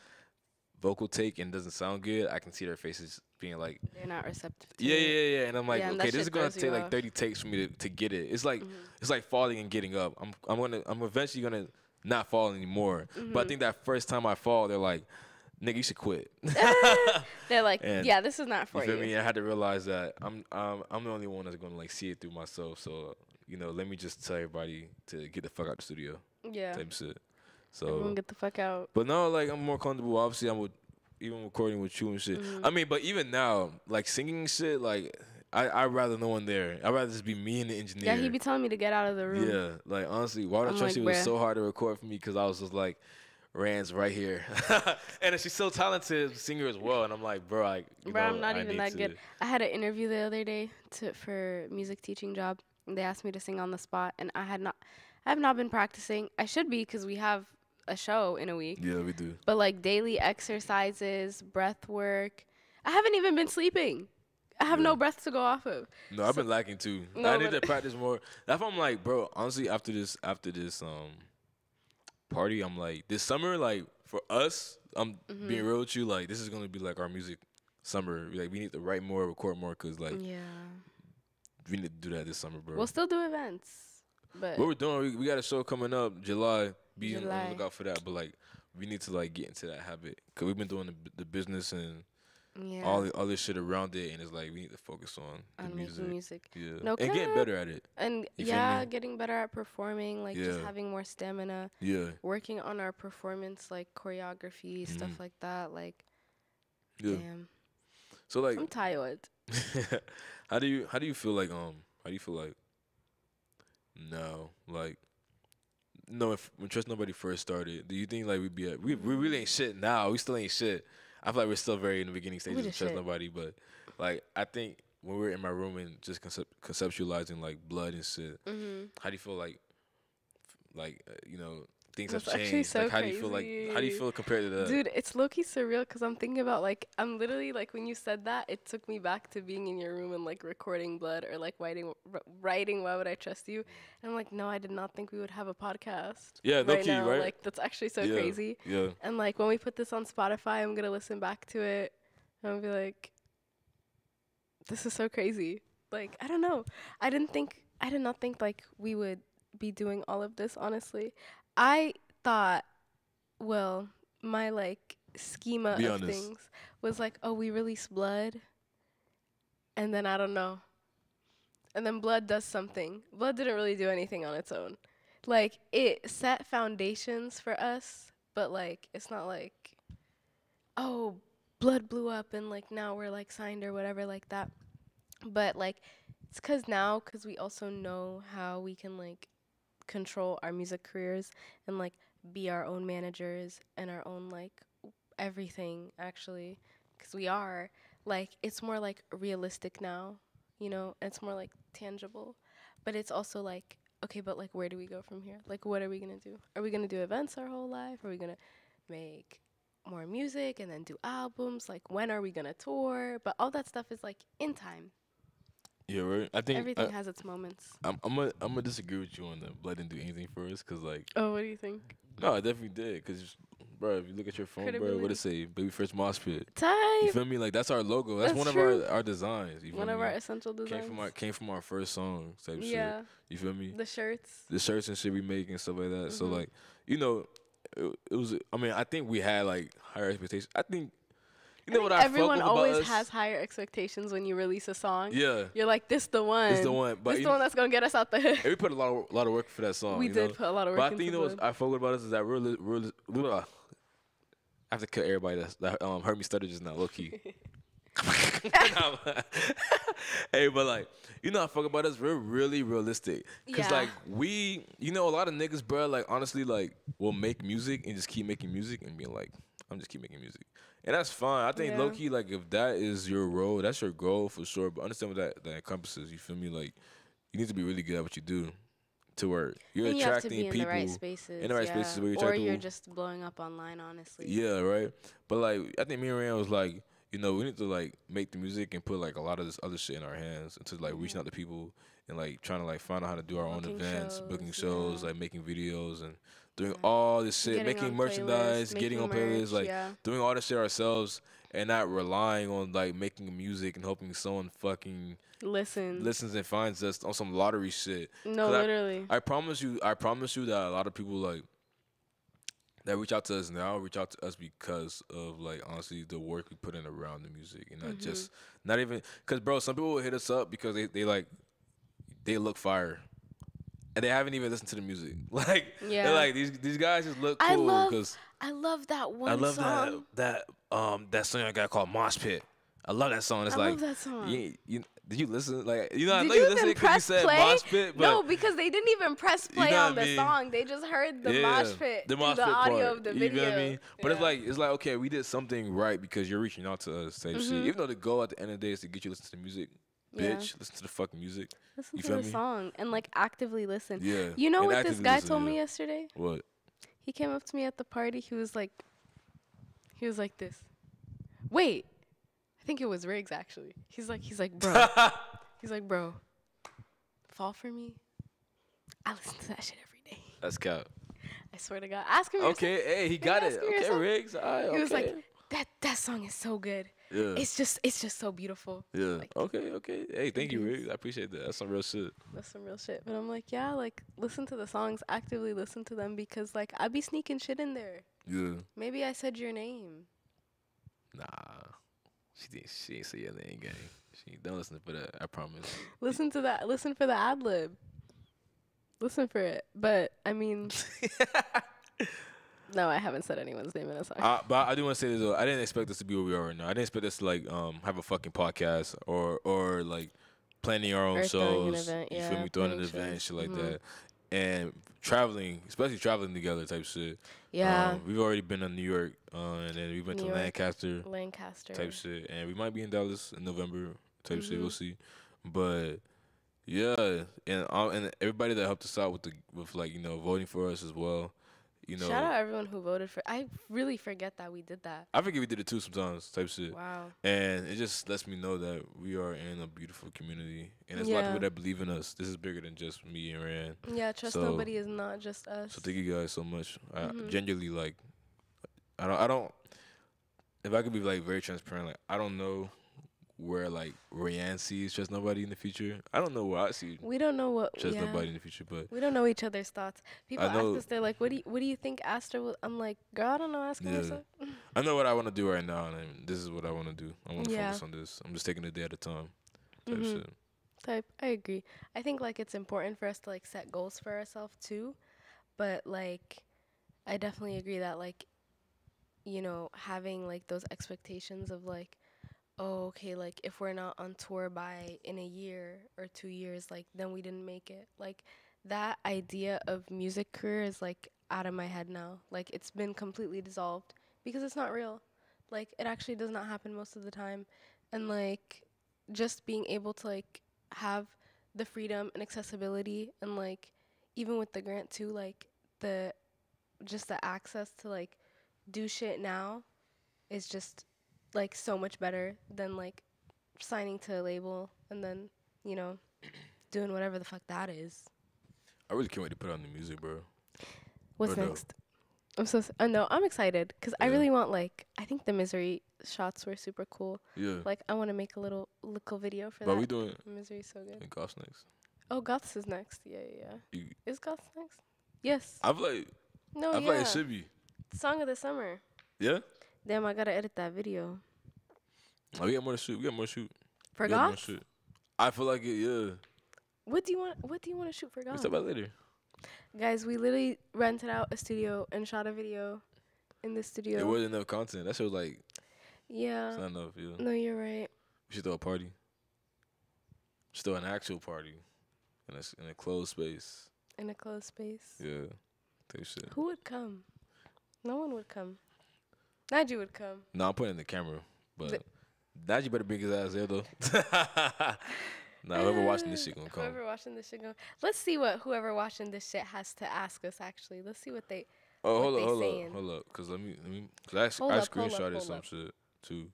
vocal take and doesn't sound good, I can see their faces being like, They're not receptive. To yeah, it. yeah, yeah. And I'm like, Yeah, and okay, this is gonna take like 30 takes for me to, to get it. It's like Mhm. it's like falling and getting up. I'm I'm gonna I'm eventually gonna not fall anymore. But I Mhm. think that first time I fall, they're like, nigga, you should quit. They're like, And yeah, this is not for you feel you. me? I had to realize that I'm um, I'm the only one that's gonna like see it through myself. So you know, let me just tell everybody to get the fuck out the studio Yeah. type shit. Everyone So, get the fuck out. but no, like I'm more comfortable. Obviously, I'm with even recording with you and shit. Mhm. I mean, but even now, like singing shit, like I I rather no one there. I would rather just be me and the engineer. Yeah, he be telling me to get out of the room. Yeah, like honestly, Water Trusty like, was so hard to record for me because I was just like, Rayan's right here, and she's so talented singer as well. And I'm like, bro, like, Bro, I'm not I even that good. I had an interview the other day to for music teaching job. And they asked me to sing on the spot, and I had not, I have not been practicing. I should be because we have a show in a week. Yeah, we do. But like daily exercises, breath work. I haven't even been sleeping. I have Yeah. no breath to go off of. No, I've been lacking too. No, I need to practice more. That's why I'm like, bro. Honestly, after this, after this um party, I'm like, this summer, like for us, I'm Mm-hmm. being real with you. Like, this is gonna be like our music summer. Like, we need to write more, record more, cause like yeah. we need to do that this summer, bro. We'll still do events, but what we're doing, we, we got a show coming up July. Be on the lookout for that. But like, we need to like get into that habit, cause we've been doing the, the business and yeah, all the other shit around it, and it's like we need to focus on the on music. music. Yeah, No and getting cap. better at it. And You yeah, getting better at performing, like just having more stamina, Yeah, working on our performance, like choreography, stuff Mhm. like that. Like, yeah. damn, So like, I'm tired. how do you how do you feel like um how do you feel like no like no if when trust nobody first started do you think like we'd be at, we we really ain't shit now. We still ain't shit. I feel like we're still very in the beginning stages of trust shit. nobody but like I think when we were in my room and just concept, conceptualizing like blood and shit hmm how do you feel like like uh, you know things That's have actually changed so like how do you feel like how do you crazy. feel compared to that Dude, it's low key surreal because I'm thinking about like I'm literally like when you said that, it took me back to being in your room and like recording blood or like writing writing Why Would I Trust You? And I'm like, no, I did not think we would have a podcast. Yeah, low right key, now. right? Like that's actually so yeah, crazy. yeah And like when we put this on Spotify, I'm gonna listen back to it and I'll be like, this is so crazy. Like I don't know. I didn't think I did not think like we would be doing all of this. Honestly, I thought, well, my like schema Be of honest. things was like, oh, we release blood. and then I don't know. And then blood does something. Blood didn't really do anything on its own. Like it set foundations for us, but like it's not like oh, blood blew up and like now we're like signed or whatever like that. But like it's cuz now cuz we also know how we can like control our music careers and like be our own managers and our own like everything actually cuz we are like it's more like realistic now, you know, it's more like tangible. But it's also like okay, but like where do we go from here? Like what are we to do? Are we to do events our whole life? Are we to make more music and then do albums? Like when are we to tour? But all that stuff is like in time. Yeah, right. I think Everything I, has its moments. I'm I'm gonna I'm gonna disagree with you on the blood didn't do anything for us, cause like Oh, what do you think? no, I definitely did, cause bro, if you look at your phone, bro, what it say? Baby Fresh Mosh Pit. You feel me? Like that's our logo. That's, That's one true. of our our designs. You feel One of our essential designs. came from our came from our first song type shit. yeah, You feel me? the shirts. the shirts and shit we make and stuff like that. So Mhm. like, you know, it, it was. I mean, I think we had like higher expectations. I think, you know what I everyone always us? has higher expectations when you release a song. Yeah, You're like, this the one. it's the one. But this the one that's gonna get us out the hood. and we put a lot of lot of work for that song. we did know? put a lot of work But I think you know what I fuck about us is that real, real, real uh, I have to cut everybody that, that um, heard me stutter just now, low key. Hey, but like, you know, I fuck about us. We're really realistic. Cause Yeah. like we, you know, a lot of niggas, bro, like honestly, like will make music and just keep making music and being like, I'm just keep making music, and that's fine. I think Yeah. low key, like if that is your role, that's your goal for sure. But understand what that that encompasses. You feel me? Like you need to be really good at what you do to work. You're and you attracting be in people. the right spaces. in the right yeah. spaces where you or you're people- just blowing up online, honestly. Yeah, right. But like, I think me and Rand was like, you know, we need to like make the music and put like a lot of this other shit in our hands into like reaching mm-hmm. out to people and like trying to like find out how to do our own Booking events, booking shows, shows, yeah. like making videos and doing Yeah. all this shit, Getting making merchandise, playlists, getting on playlists, merch, like yeah. doing all this shit ourselves and not relying on like making music and hoping someone fucking Listen. listens and finds us on some lottery shit. no, 'cause I- literally. I promise you, I promise you that a lot of people like that reach out to us now reach out to us because of like honestly the work we put in around the music and not Mm-hmm. just not even because bro, some people will hit us up because they, they like they look fire. And they haven't even listened to the music. Like Yeah. they're like these these guys just look I cool love because I love that one I love song. that that um that song I got called Mosh Pit. I love that song. It's I like love that song. You, you, did you listen? Like you know, I Did know you you even listened because you press said play? Mosh Pit, but no, because they didn't even press You play know on what I the mean? song. They just heard the mosh pit, the through mosh the pit audio part, of the you video. feel what I mean? But it's like it's like okay, we did something right because you're reaching out to us, type shit. Mhm. Even though the goal at the end of the day is to get you to listen to the music, Yeah. bitch, listen to the fucking music. listen you to the me? song and like actively listen. Yeah. You know what this guy listen, told yeah. me yesterday? What? He came up to me at the party. He was like, he was like this. Wait, I think it was Riggs actually. He's like, he's like, bro. he's like, bro. Fall for me. I listen to that shit every day. That's cap. I swear to God. Ask him. yourself. Okay, hey, he got it. Okay, yourself. Riggs. All right, He was like, that that song is so good. Yeah. It's just it's just so beautiful. yeah. like- okay, okay. Hey, thank you, Riggs. I appreciate that. That's some real shit. That's some real shit. But I'm like, yeah, like listen to the songs, actively listen to them because like I be sneaking shit in there. Yeah. Maybe I said your name. Nah. She didn't she ain't say your name, gang. She don't listen for that, I promise. Listen to that. Listen for the ad lib. Listen for it. But I mean, no, I haven't said anyone's name in a song. Uh, but I do want to say this though. I didn't expect this to be where we are right now. I didn't expect us to like um have a fucking podcast or or like planning our own shows. event, you feel me? Throwing an event, and shit like Mhm. that. And traveling, especially traveling together type shit. yeah, Um, we've already been to New York, uh, and then we went New to York. Lancaster Lancaster. type shit, and we might be in Dallas in November type shit. We'll see, but yeah, and uh, and everybody that helped us out with the with like you know voting for us as well. You know, Shout out everyone who voted for. I really forget that we did that. I forget we did it too sometimes type shit. Wow. And it just lets me know that we are in a beautiful community. And there's a lot of people that believe in us. This is bigger than just me and Rand. Yeah, trust So- nobody is not just us. So thank you guys so much. I Mhm. genuinely like I don't I don't if I could be like very transparent, like I don't know where like Rayan sees trust nobody in the future. I don't know where I see we don't know what. trust yeah. nobody in the future, but We don't know each other's thoughts. People ask us, they're like, "What do you, what do you think Aster will?" I'm like, "Girl, I don't know. Ask Yeah. Melissa." I know what I want to do right now and this is what I want to do. I want to Yeah. focus on this. I'm just taking a day at a time. type Mhm. shit. Type. I agree. I think like it's important for us to like set goals for ourselves too, but like I definitely agree that like you know having like those expectations of like oh okay like if we're not on tour by in a year or 2 years like then we didn't make it. Like that idea of music career is like out of my head now. Like it's been completely dissolved because it's not real. Like it actually does not happen most of the time and like just being able to like have the freedom and accessibility and like even with the grant too like the just the access to like do shit now is just like so much better than like signing to a label and then you know doing whatever the fuck that is I really can't wait to put on the music, bro. what's Or no. next i'm so s- uh, no i'm excited because i really want like i think the misery shots were super cool Yeah. like i want to make a little little video for but that we doing misery's so good in Goths next. Oh, Goths is next. Yeah, yeah, yeah. You, Is Goths next? Yes. I've like No, I've yeah. like it should be. Song of the summer. Yeah. Damn, I gotta edit that video. Oh, we got more to shoot. We got more to shoot. For we got more to shoot. I feel like it. Yeah. What do you want? What do you want to shoot for We'll Goths? talk about it later. Guys, we literally rented out a studio and shot a video in the studio. It wasn't enough content. That shit was like yeah. it's not enough. Yeah. No, you're right. We should throw a party. Just throw an actual party in a in a closed space. In a closed space. Yeah. Type shit. Who would come? No one would come. Najee would come. No, I'm putting in the camera, but The- you better bring his ass there though. nah, whoever watching this shit gonna come. Whoever watching this shit go. Let's see what whoever watching this shit has to ask us. Actually, let's see what they. Oh, what hold up, hold saying. up, hold up, cause let me, let me, cause I, Hold I up, hold up, some up. shit too.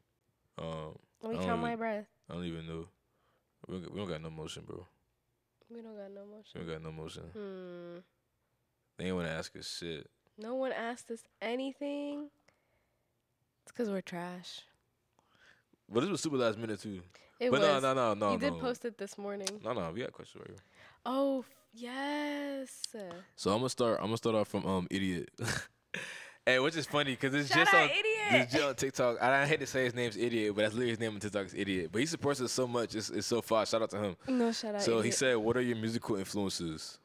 Um, Let me count my breath. I don't even know. We don't, got- we don't got no motion, bro. We don't got no motion. We don't got no motion. Hmm. They ain't wanna ask us shit. No one asked us anything. It's because we're trash. But this was super last minute too. It but was. no, no, no, no, you no. did post it this morning. No, no, we got questions right here. Oh, yes. So I'm gonna start. I'm gonna start off from um idiot. hey, which is funny because it's Shout just on Idiot. it's just on TikTok. I, I hate to say his name's idiot, but that's literally his name on TikTok is idiot. But he supports us so much. It's, it's so far. Shout out to him. No, shout out. so he said, "What are your musical influences?"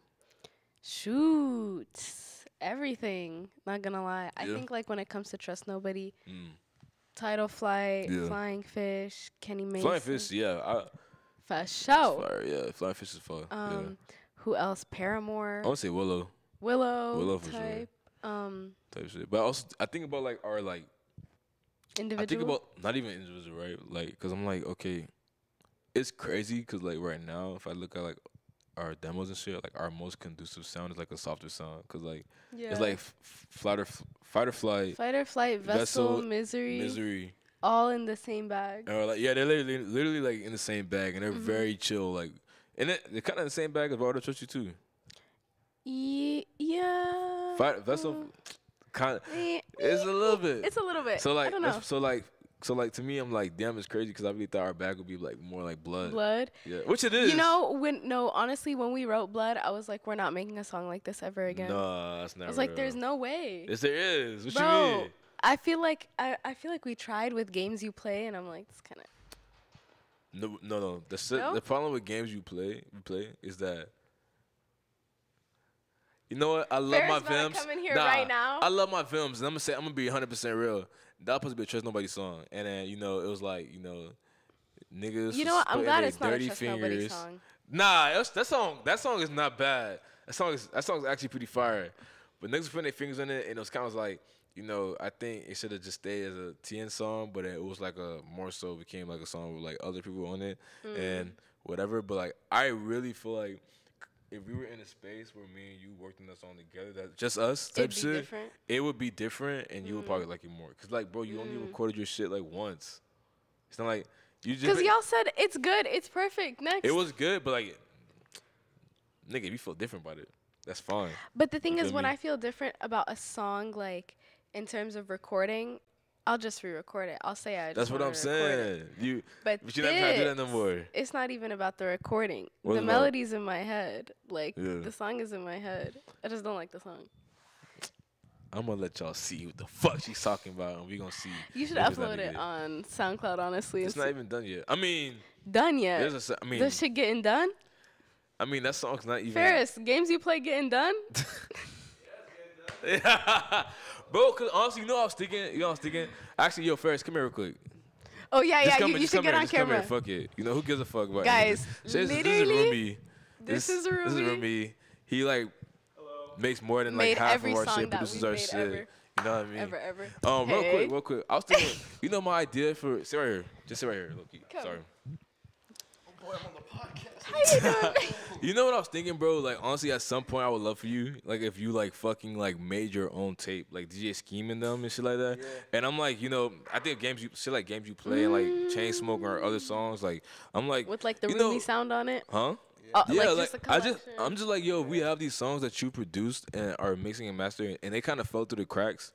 Shoot. Everything. Not gonna lie. I Yeah. think, like, when it comes to Trust Nobody, Mm. Title Fight, Yeah. Flying Fish, Kenny Mason. Flying fish, yeah, I, For sure. fire. Yeah, flying fish is fire. yeah, Um, Who else? Paramore. I to say Willow Willow. Willow for sure. type. Um, type shit. But also, I think about like our like individual. I think about not even individual, right? Like, cause I'm like, okay, it's crazy, cause like right now, if I look at like our demos and shit, like our most conducive sound is like a softer sound, cause like yeah. it's like f- flight or f- fight or flight, Fight or Flight, Vessel, Vessel, Misery, misery, all in the same bag. or like yeah, they're literally literally like in the same bag, and they're Mhm. very chill, like, and it, they're kind of in the same bag as Water Trust You too. Ye- yeah. Fight Vessel, kind of, eh, it's a little bit. It's a little bit. So like, so like, so like to me, I'm like, damn, it's crazy, cause I really thought our bag would be like more like blood. Blood. Yeah, which it is. You know, when no, honestly, when we wrote Blood, I was like, we're not making a song like this ever again. No, that's not I was like, there's no way. Yes, there is. What you Bro, mean? I feel like I, I feel like we tried with games you play, and I'm like, it's kind of No, no, no. The No? the problem with games you play, you play is that. You know what? I love my films. here Nah, right now. I love my films, and I'm gonna say I'm gonna be 100 percent real. That was supposed to be a Trust Nobody song, and then you know it was like you know, niggas. You know what? I'm glad it's not a Trust Nobody fingers. song. Nah, was- that song that song is not bad. That song is that song is actually pretty fire. But niggas putting their fingers in it, and it was kind of like, you know, I think it should have just stayed as a TN song, but it was like a more so became like a song with like other people on it Mm. and whatever. But like, I really feel like if we were in a space where me and you worked on that song together, that just us type It'd be shit, different. it would be different, and you would Mm. probably like it more. Cause like, bro, you only Mm. recorded your shit like once. It's not like you just. Because y'all said it's good, it's perfect. Next. It was good, but like, nigga, you feel different about it, that's fine. But the thing You is, when me? I feel different about a song, like in terms of recording, I'll just re-record it. I'll say I. That's just what I'm record it. saying. You, But, but you're not trying to do that no more. It's not even about the recording. What the it about? melody's in my head. Like Yeah. the song is in my head. I just don't like the song. I'm gonna let y'all see what the fuck she's talking about, and we gonna see. You should if it's not upload it on SoundCloud. Honestly, It's not even done yet. I mean, done yet. there's a. I mean, This shit getting done. I mean that song's not even. Ferris, games you play getting done. Bro, cause honestly, you know, I was thinking. You know, I was thinking. Actually, yo, Ferris, come here real quick. Oh yeah, Just yeah. come You, you should come get here, on just come here, camera. Fuck it. You know who gives a fuck about Guys, This, this, this is literally, Rumi. this is This is Rumi. Rumi. He like makes more than like Made half every of our song shit, that produces our shit. ever. You know what I mean? Ever, ever. Um, real quick, real quick. I was thinking, you know, my idea for sit right here, just sit right here, Loki. Come. Sorry. How you doing? You know what I was thinking, bro? Like honestly, at some point, I would love for you, like if you like fucking like made your own tape, like DJ scheming them and shit like that. And I'm like, you know, I think games you shit like games you play and like chain smoking or other songs. Like I'm like With like the you Rumi know- sound on it. huh? Uh, Yeah, like, like, just a I just. I'm just like, yo, we have these songs that you produced and are mixing and mastering, and they kind of fell through the cracks.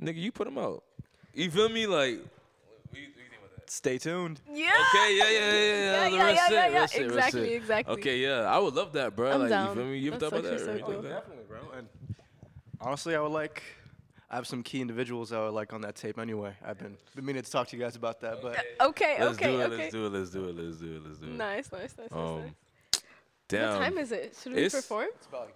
Nigga, you put them out. You feel me? Like, what do you, what do you think about that? Stay tuned. yeah. Okay, yeah, yeah, yeah, yeah. Yeah, that's yeah, yeah, yeah, yeah. Exactly, exactly. Okay, yeah, I would love that, bro. I'm like, down. you feel me? You ever That's thought about that? so anything cool. Definitely, bro. And honestly, I would like. I have some key individuals that I would like on that tape anyway. I've been been meaning to talk to you guys about that, but Okay, okay, Let's okay, do it. okay. Let's do it. Let's do it. Let's do it. Let's do it. Nice, nice, nice, nice, Um, nice. Damn. What time is it? Should we It's- perform?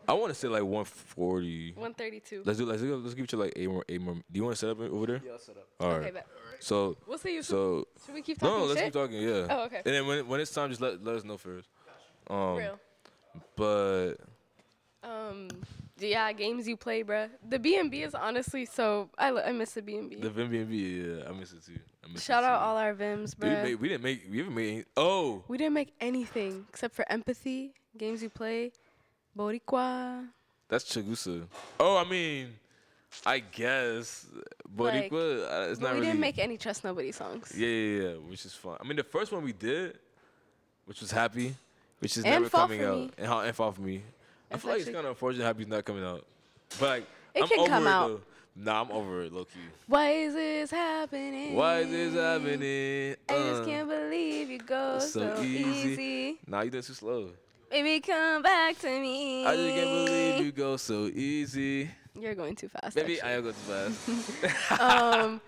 I want to say like 140. 132. Let's do. Let's do. Let's give you like eight more. Eight more. Do you want to set up over there? yeah, let's set up. All right. Okay, bet. So We'll see you. so Should we keep talking no. Let's shit? keep talking. Yeah. Oh, okay. And then when when it's time, just let let us know first. Um. Real. But Um, yeah, games you play, bruh. The B and B is honestly so. I, lo- I miss the B and the B. Vim yeah, I miss it too. I miss Shout it out too. all our Vims, Did we, bruh. make, we didn't make. We haven't made. Any, oh. We didn't make anything except for empathy. Games you play, Boricua. That's Chagusa. Oh, I mean, I guess Like, Boricua. uh, it's not we really. didn't make any Trust Nobody songs. Yeah, yeah, yeah, which is fun. I mean, the first one we did, which was Happy, which is And never coming out, Me. and how and Fall for me. I It's feel like it's kind of unfortunate Happy's not coming out, but like, It I'm can over come it out. though. Nah, I'm over it, low key. Why is this happening? Why is this happening? I just Uh, can't believe you go so so, easy. easy. Nah, you did too slow. Baby, come back to me. I just can't believe you go so easy. You're going too fast. Maybe actually. I go too fast. um,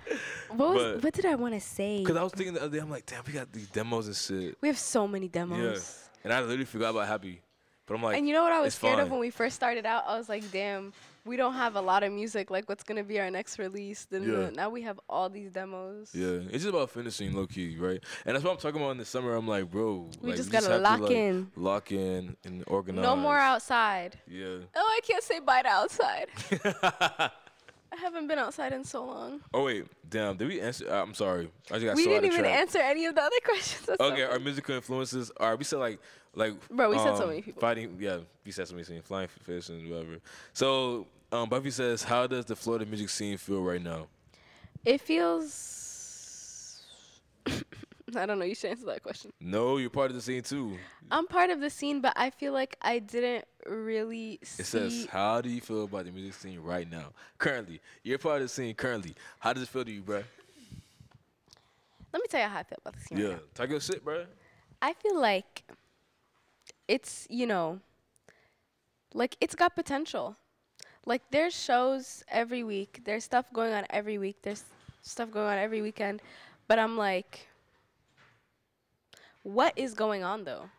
what was But- what did I want to say? Cause I was thinking the other day, I'm like, damn, we got these demos and shit. We have so many demos. Yeah, and I literally forgot about Happy, but I'm like, and you know what I was scared of when we first started out? I was like, damn, we don't have a lot of music. Like, what's gonna be our next release? Then Yeah. now we have all these demos. Yeah, it's just about finishing low key, right? And that's what I'm talking about in the summer. I'm like, bro, We like, just gotta to, lock like, in. lock in, and organize. No more outside. Yeah. Oh, I can't say bye to outside. I haven't been outside in so long. oh wait, damn. Did we answer? uh, I'm sorry. I just got we so didn't out of even track. answer any of the other questions. That's so Okay, our musical influences. All right, we said like, like. Bro, we said so um, many people. Fighting, yeah, we said so many things. Flying fish and whatever. So, um, Buffy says, "How does the Florida music scene feel right now?" It feels. I don't know. You should answer that question. No, you're part of the scene too. I'm part of the scene, but I feel like I didn't really see. It says, "How do you feel about the music scene right now? Currently, you're part of the scene. Currently, how does it feel to you, bruh? Let me tell you how I feel about the scene. right Yeah, now. talk your shit, bruh. I feel like it's you know, like it's got potential. Like there's shows every week. There's stuff going on every week. There's stuff going on every weekend. But I'm like, what is going on though?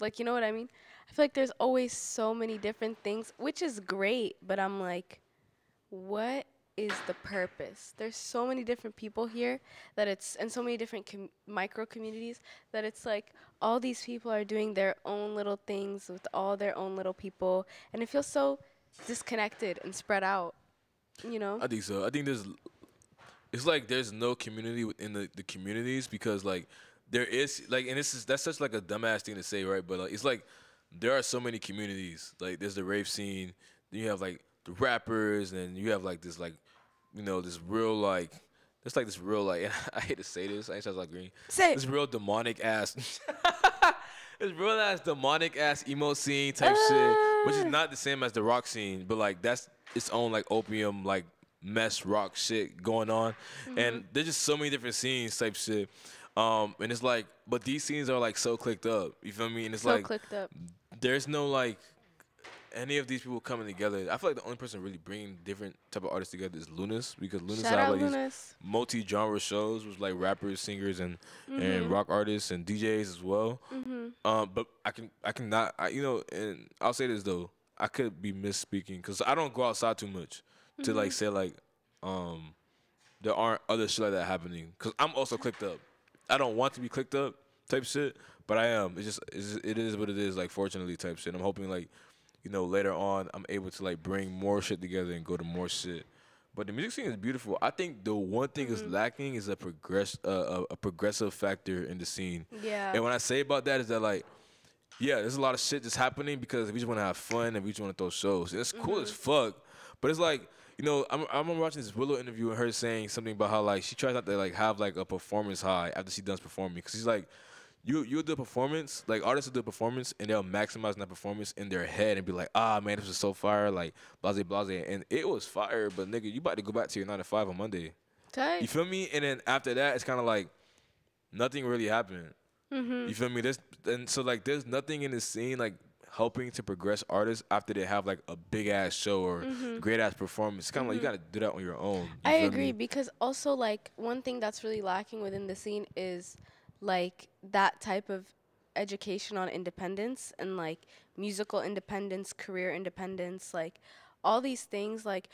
Like you know what I mean? I feel like there's always so many different things, which is great. But I'm like, what is the purpose? There's so many different people here that it's and so many different com- micro communities that it's like all these people are doing their own little things with all their own little people and it feels so disconnected and spread out. You know? I think so. I think there's, it's like there's no community within the, the communities because like there is like and this is that's such like a dumbass thing to say, right? But like it's like there are so many communities. Like there's the rave scene, then you have like the rappers, and you have like this like, you know, this real like. It's like this real like I hate to say this. I ain't sounds like green. Say. This real demonic ass. this real ass demonic ass emo scene type shit, which is Uh. not the same as the rock scene, but like that's its own like opium like mess rock shit going on, Mm-hmm. and there's just so many different scenes type shit. Um, and it's like, but these scenes are like so clicked up. You feel me? And it's so like clicked up. there's no like any of these people coming together. I feel like the only person really bringing different type of artists together is Lunas because Lunas Shout out like these Lunas. multi-genre shows with like rappers, singers, and Mm-hmm. and rock artists and DJs as well. Mhm. Um, but I can I cannot I, you know, and I'll say this though, I could be misspeaking because I don't go outside too much to Mm-hmm. like say like um there aren't other shit like that happening because I'm also clicked up. I don't want to be clicked up type shit, but I am. It's just it's, just- it is what it is. Like fortunately type shit. I'm hoping like you know later on I'm able to like bring more shit together and go to more shit. But the music scene is beautiful. I think the one thing is lacking is a progress uh, a, a progressive factor in the scene. Yeah. And when I say about that is that like, yeah, there's a lot of shit that's happening because we just want to have fun and we just want to throw shows. It's cool as fuck, but it's like. You know, I'm I'm watching this Willow interview and her saying something about how like she tries not to like have like a performance high after she done performing because she's like, you you do a performance like artists will do a performance and they'll maximize that performance in their head and be like, ah man, this was so fire, like blase blase, and it was fire, but nigga, you about to go back to your nine to five on Monday. Tight. You feel me? And then after that, it's kind of like nothing really happened. Mm-hmm. You feel me? There's and so like there's nothing in the scene like helping to progress artists after they have like a big ass show or great ass performance. It's kind of like you gotta do that on your own. You Mm-hmm. I agree me? because also like one thing that's really lacking within the scene is like that type of education on independence and like musical independence, career independence, like all these things like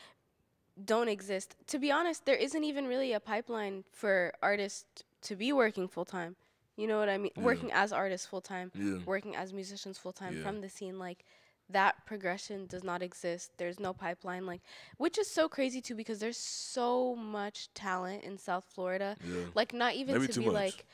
don't exist. To be honest, there isn't even really a pipeline for artists to be working full time. You know what I mean? Yeah. Working as artists full time, Yeah. working as musicians full time Yeah. from the scene like that progression does not exist. There's no pipeline like which is so crazy too because there's so much talent in South Florida. Like not even Maybe to be much. like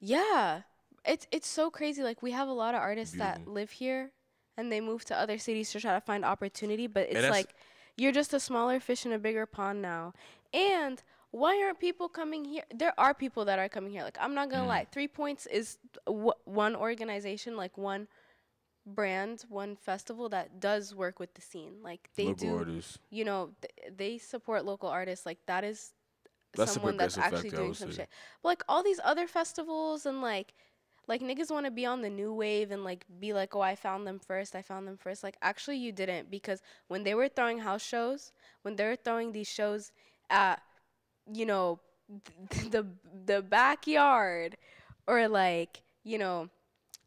yeah. It's it's so crazy like we have a lot of artists that Beautiful. live here and they move to other cities to try to find opportunity, but it's that's- like you're just a smaller fish in a bigger pond now. And why aren't people coming here? There are people that are coming here. Like I'm not gonna Mm. lie, Three Points is w- one organization, like one brand, one festival that does work with the scene. Like they Local do, artists. you know, th- they support local artists. Like that is That's the someone that's actually factor, doing some shit. But like all these other festivals and like like niggas want to be on the new wave and like be like, oh, I found them first. I found them first. Like actually, you didn't because when they were throwing house shows, when they were throwing these shows at, you know, th- the the backyard, or like you know,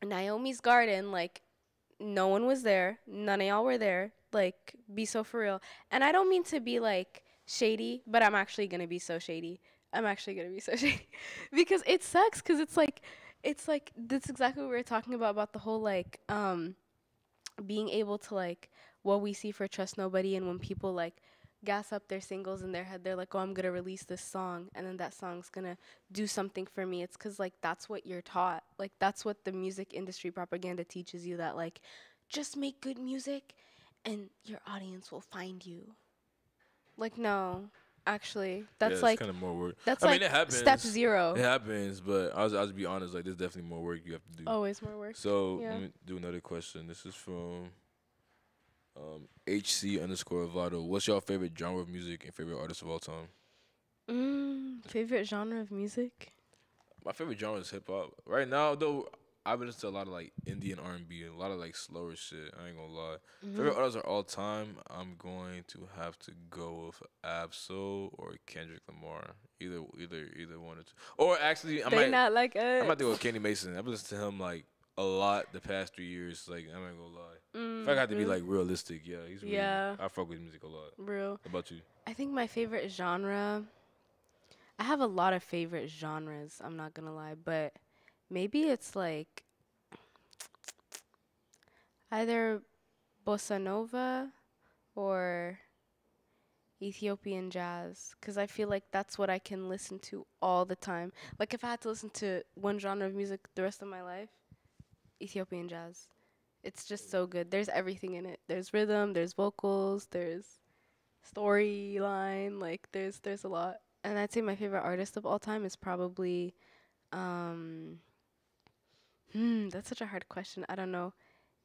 Naomi's garden, like no one was there. None of y'all were there. Like, be so for real. And I don't mean to be like shady, but I'm actually gonna be so shady. I'm actually gonna be so shady because it sucks. Cause it's like, it's like that's exactly what we were talking about about the whole like um being able to like what we see for trust nobody and when people like gas up their singles in their head they're like oh i'm gonna release this song and then that song's gonna do something for me it's because like that's what you're taught like that's what the music industry propaganda teaches you that like just make good music and your audience will find you like no actually that's like kind of more work. that's I like mean, it happens. step zero It happens, but I was I'll just be honest. Like, there's definitely more work you have to do. always more work So Yeah. let me do another question. This is from um, HC underscore Vado. What's your favorite genre of music and favorite artist of all time? mm, favorite genre of music My favorite genre is hip hop. Right now, though, I've been listening to a lot of like Indian R and B and a lot of like slower shit. I ain't gonna lie. Mm-hmm. Favorite artists of all time. I'm going to have to go with Ab-Soul or Kendrick Lamar. Either, either, either one or two. Or actually, I they might. not like us I might go with Kenny Mason. I've listened to him like a lot the past three years. Like I'm not gonna lie. If I got to be like realistic, yeah, he's really, Yeah. I fuck with music a lot. real How about you? I think my favorite genre. I have a lot of favorite genres. I'm not gonna lie, but maybe it's like either bossa nova or Ethiopian jazz, because I feel like that's what I can listen to all the time. Like if I had to listen to one genre of music the rest of my life, Ethiopian jazz. It's just so good. There's everything in it. There's rhythm. There's vocals. There's storyline like there's there's a lot and i'd say my favorite artist of all time is probably um hmm that's such a hard question i don't know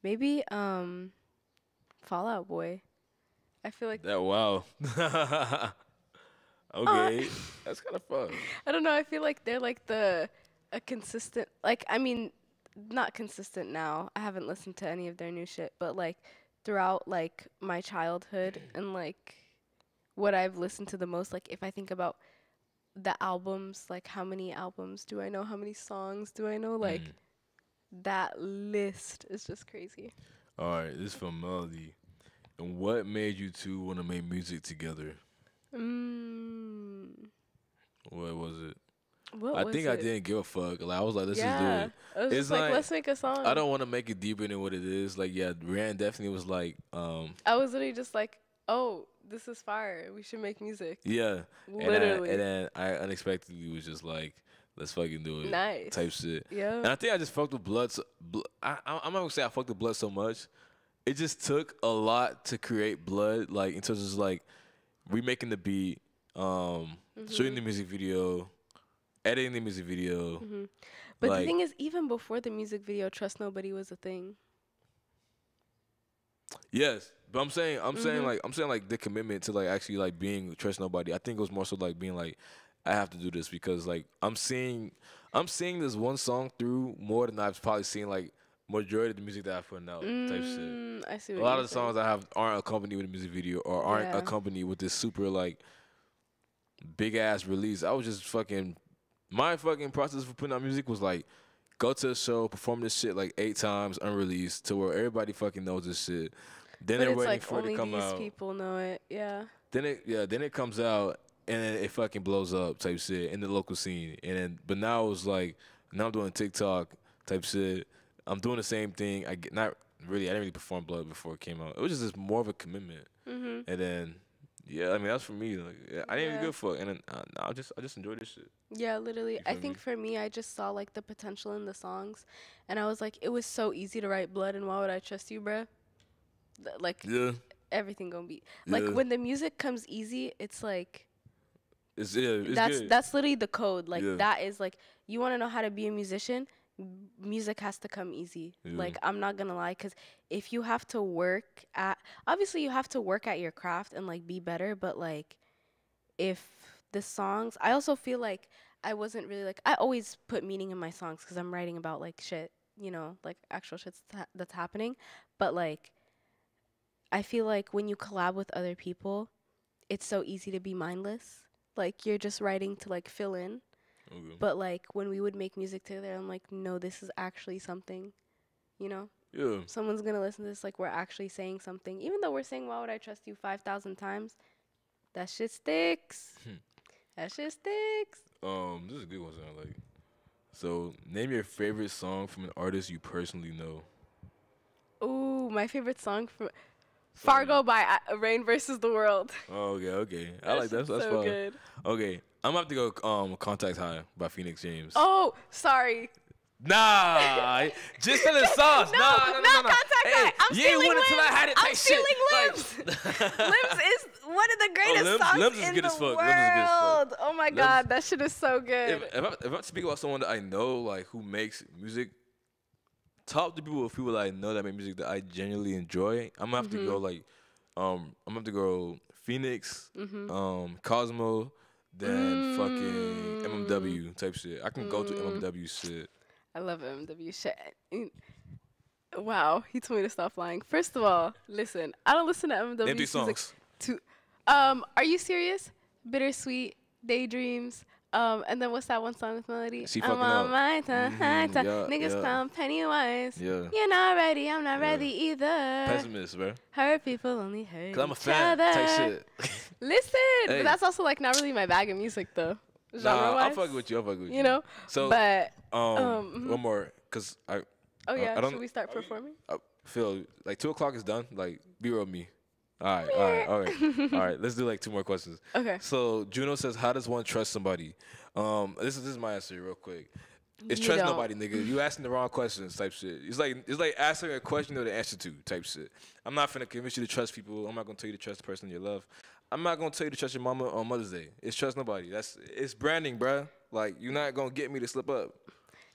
maybe um Fall Out Boy i feel like That wow. okay, that's kind of fun. i don't know i feel like they're like the a consistent like i mean not consistent now i haven't listened to any of their new shit but like throughout like my childhood and like what I've listened to the most. Like if I think about the albums, like how many albums do I know? How many songs do I know? Like Mm. That list is just crazy. All right, this is from Melody. And what made you two want to make music together? Mm, What was it? what I was think I didn't give a fuck. Like I was like, let's yeah. just do it. It's like, like- let's make a song. I don't want to make it deeper than what it is. Like, yeah, Rand definitely was like, um, I was literally just like, oh, this is fire. We should make music. yeah. Literally. And, I, and then I unexpectedly was just like, let's fucking do it. nice. Type shit. Yeah. And I think I just fucked with blood. So, bl- I, I, I'm not gonna say I fucked with blood so much. It just took a lot to create blood, like in terms of just, like remaking the beat, um, shooting Mm-hmm. the music video, editing the music video. But like- the thing is, even before the music video, Trust Nobody was a thing. Yes, but I'm saying, I'm saying Mm-hmm. like, I'm saying like the commitment to like actually like being trust nobody. I think it was more so like being like, I have to do this because like I'm seeing, I'm seeing this one song through more than I've probably seen like majority of the music that I've put out type shit. Mm, I see A lot of the songs I have aren't accompanied with a music video or aren't Yeah. accompanied with this super like big ass release. I was just fucking my fucking process for putting out music was like go to a show, perform this shit like eight times unreleased to where everybody fucking knows this shit. Then But they're waiting like for it to come these out. people know it. Yeah. Then it yeah, then it comes out and then it fucking blows up type shit in the local scene. And then but now it's like now I'm doing TikTok type shit. I'm doing the same thing. I get not really I didn't really perform blood before it came out. It was just this more of a commitment. hmm And then yeah, I mean that's for me. Like I didn't Yeah. even give a fuck. And then uh, I just I just enjoy this shit. Yeah, literally. I think me? for me, I just saw like the potential in the songs, and I was like, it was so easy to write "Blood" and "Why Would I Trust You, bruh?" Like Yeah. everything gonna be like Yeah. when the music comes easy, it's like It's yeah, it's that's good. that's literally the code. Like Yeah. that is like you want to know how to be a musician. Music has to come easy. Yeah. Like I'm not gonna lie, cause if you have to work at, obviously you have to work at your craft and like be better. But like, if the songs, I also feel like I wasn't really like I always put meaning in my songs, cause I'm writing about like shit, you know, like actual shit that's happening. But like, I feel like when you collab with other people, it's so easy to be mindless. Like you're just writing to like fill in. Okay. But like when we would make music together, I'm like, no, this is actually something. You know, yeah. someone's gonna listen to this. Like we're actually saying something, even though we're saying "Why would I trust you" five thousand times. That shit sticks. Hmm. that shit sticks. Um, this is a good one. Sound like. So name your favorite song from an artist you personally know. Ooh, my favorite song from Fargo by uh, Rayne versus the World. Oh, okay, okay. I like that. That's so fine. good. Okay, I'm gonna have to go. Um, Contact High by Phoenix James. Oh, sorry. Nah, just in the sauce. No, nah, no, no, not no, no. Contact Hey, High. I'm you ain't stealing win until I limbs. had it. I'm type shit. stealing Like- Limbs is one of the greatest Limbs- songs Limbs is in good the as fuck. world. Limbs is good as fuck. Oh my Limbs- god, that shit is so good. if, if, I, if I speak about someone that I know, like who makes music, top the people of people that I know that make music that I genuinely enjoy, I'm gonna have to Mm-hmm. go like, um, I'm gonna have to go Phoenix, Mm-hmm. um, Cosmo, then Mm. fucking MMW type shit. I can go to MMW shit. I love MMW shit. Mm. Wow, he told me to stop lying. First of all, listen, I don't listen to MMW. Name three music songs. to um are you serious? Bittersweet, Daydreams, um, and then what's that one song with Melody? She I'm fucking on up. my time, Mhm, time. yeah, Niggas yeah. come Pennywise. Yeah. You're not ready, I'm not Yeah. ready either. Pessimist, bro. Hurt people only hurt Cause I'm a fan. other. Type shit. Listen, Hey. but that's also like not really my bag of music though. nah, Genre-wise, I'll fuck with you. I'll fuck with you. You know, So, but um, um, one more, cause I oh yeah, I don't- should we start performing? I feel like two o'clock is done. Like, be real with me. All right, all right, all right, all right. Let's do like two more questions. Okay. So Juno says, "How does one trust somebody?" Um, this is this is my answer, real quick. It's You trust don't. nobody, nigga. You asking the wrong questions, type shit. It's like it's like asking a question you know the answer to, type shit. I'm not finna convince you to trust people. I'm not gonna tell you to trust the person you love. I'm not gonna tell you to trust your mama on Mother's Day. It's trust nobody. That's it's branding, bruh. Like you're not gonna get me to slip up.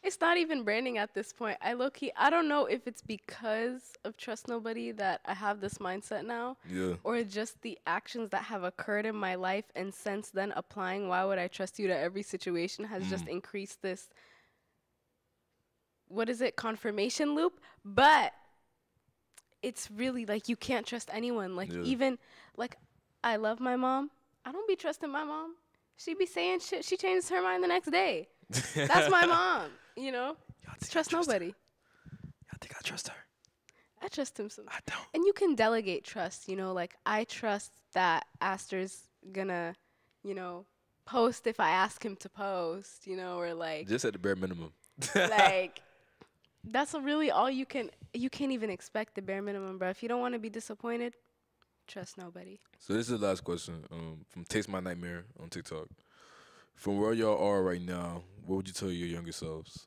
It's not even branding at this point. I low key, I don't know if it's because of trust nobody that I have this mindset now, Yeah. or just the actions that have occurred in my life, and since then applying "Why would I trust you" to every situation has just Mm. increased this. What is it? Confirmation loop, but it's really like you can't trust anyone. Like Yeah. even like I love my mom. I don't be trusting my mom. She be saying shit. She changes her mind the next day. That's my mom. You know, I trust nobody. Y'all think I trust her? I trust him some. I don't. And you can delegate trust. You know, like I trust that Aster's gonna, you know, post if I ask him to post. You know, or like Just at the bare minimum. like that's really all you can you can't even expect the bare minimum bro if you don't want to be disappointed trust nobody So this is the last question um, from Taste My Nightmare on TikTok. From where y'all are right now, what would you tell your younger selves?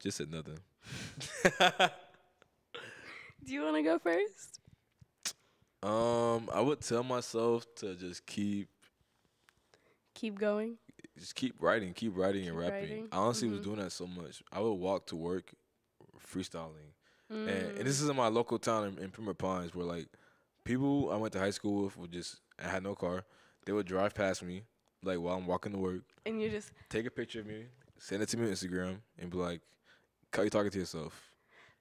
Just said nothing. do you want to go first Um, I would tell myself to just keep, keep going just keep writing, keep writing and rapping. writing, I honestly was mhm. doing that so much. I would walk to work, freestyling. And, and Mm. this is in my local town in, in Pines, where like people I went to high school with would just I had no car. They would drive past me like while I'm walking to work, and you're just take a picture of me, send it to me on Instagram, and be like, "How you talking to yourself?"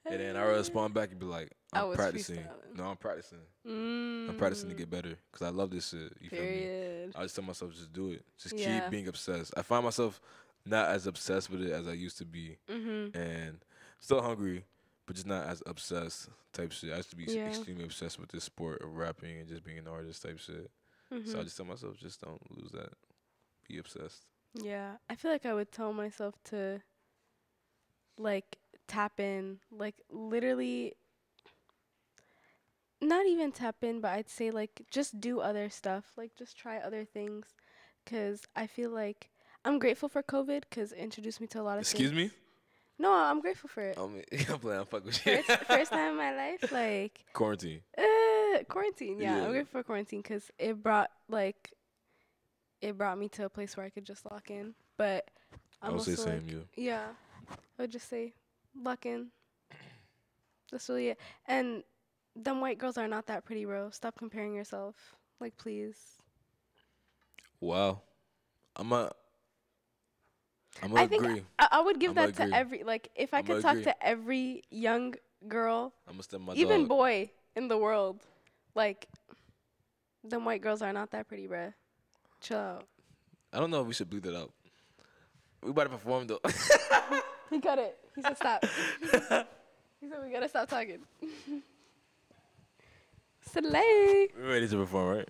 And then I respond back and be like, I "I'm was practicing. No, I'm practicing. mm, I'm practicing to get better because I love this shit. You feel me? period I just tell myself just do it. Just Yeah. keep being obsessed. I find myself not as obsessed with it as I used to be, mm-hmm and still hungry, but just not as obsessed type shit. I used to be Yeah. extremely obsessed with this sport of rapping and just being an artist type shit. mm-hmm. So I just tell myself, just don't lose that. Be obsessed. yeah i feel like i would tell myself to like tap in like literally not even tap in but i'd say like just do other stuff like just try other things because i feel like i'm grateful for covid because it introduced me to a lot of Excuse things me. No i'm grateful for it I mean, I'm playing. I'm fucking with you. first, first time in my life like Quarantine. uh, quarantine yeah, Yeah. i'm grateful for quarantine because it brought like it brought me to a place where i could just lock in but I i'm would say same. like, you. yeah i would just say lock in that's really it and them white girls are not that pretty bro stop comparing yourself like please Wow. I'm a. I'm gonna think agree. I, I would give I'ma that to agree. every like if i I'ma could talk agree. to every young girl I'm gonna step my even dog. boy in the world like them white girls are not that pretty bruh chill out I don't know if we should bleed that out. We about to perform though. He cut it. He said stop. he said we gotta stop talking. Slay. We're ready to perform, right?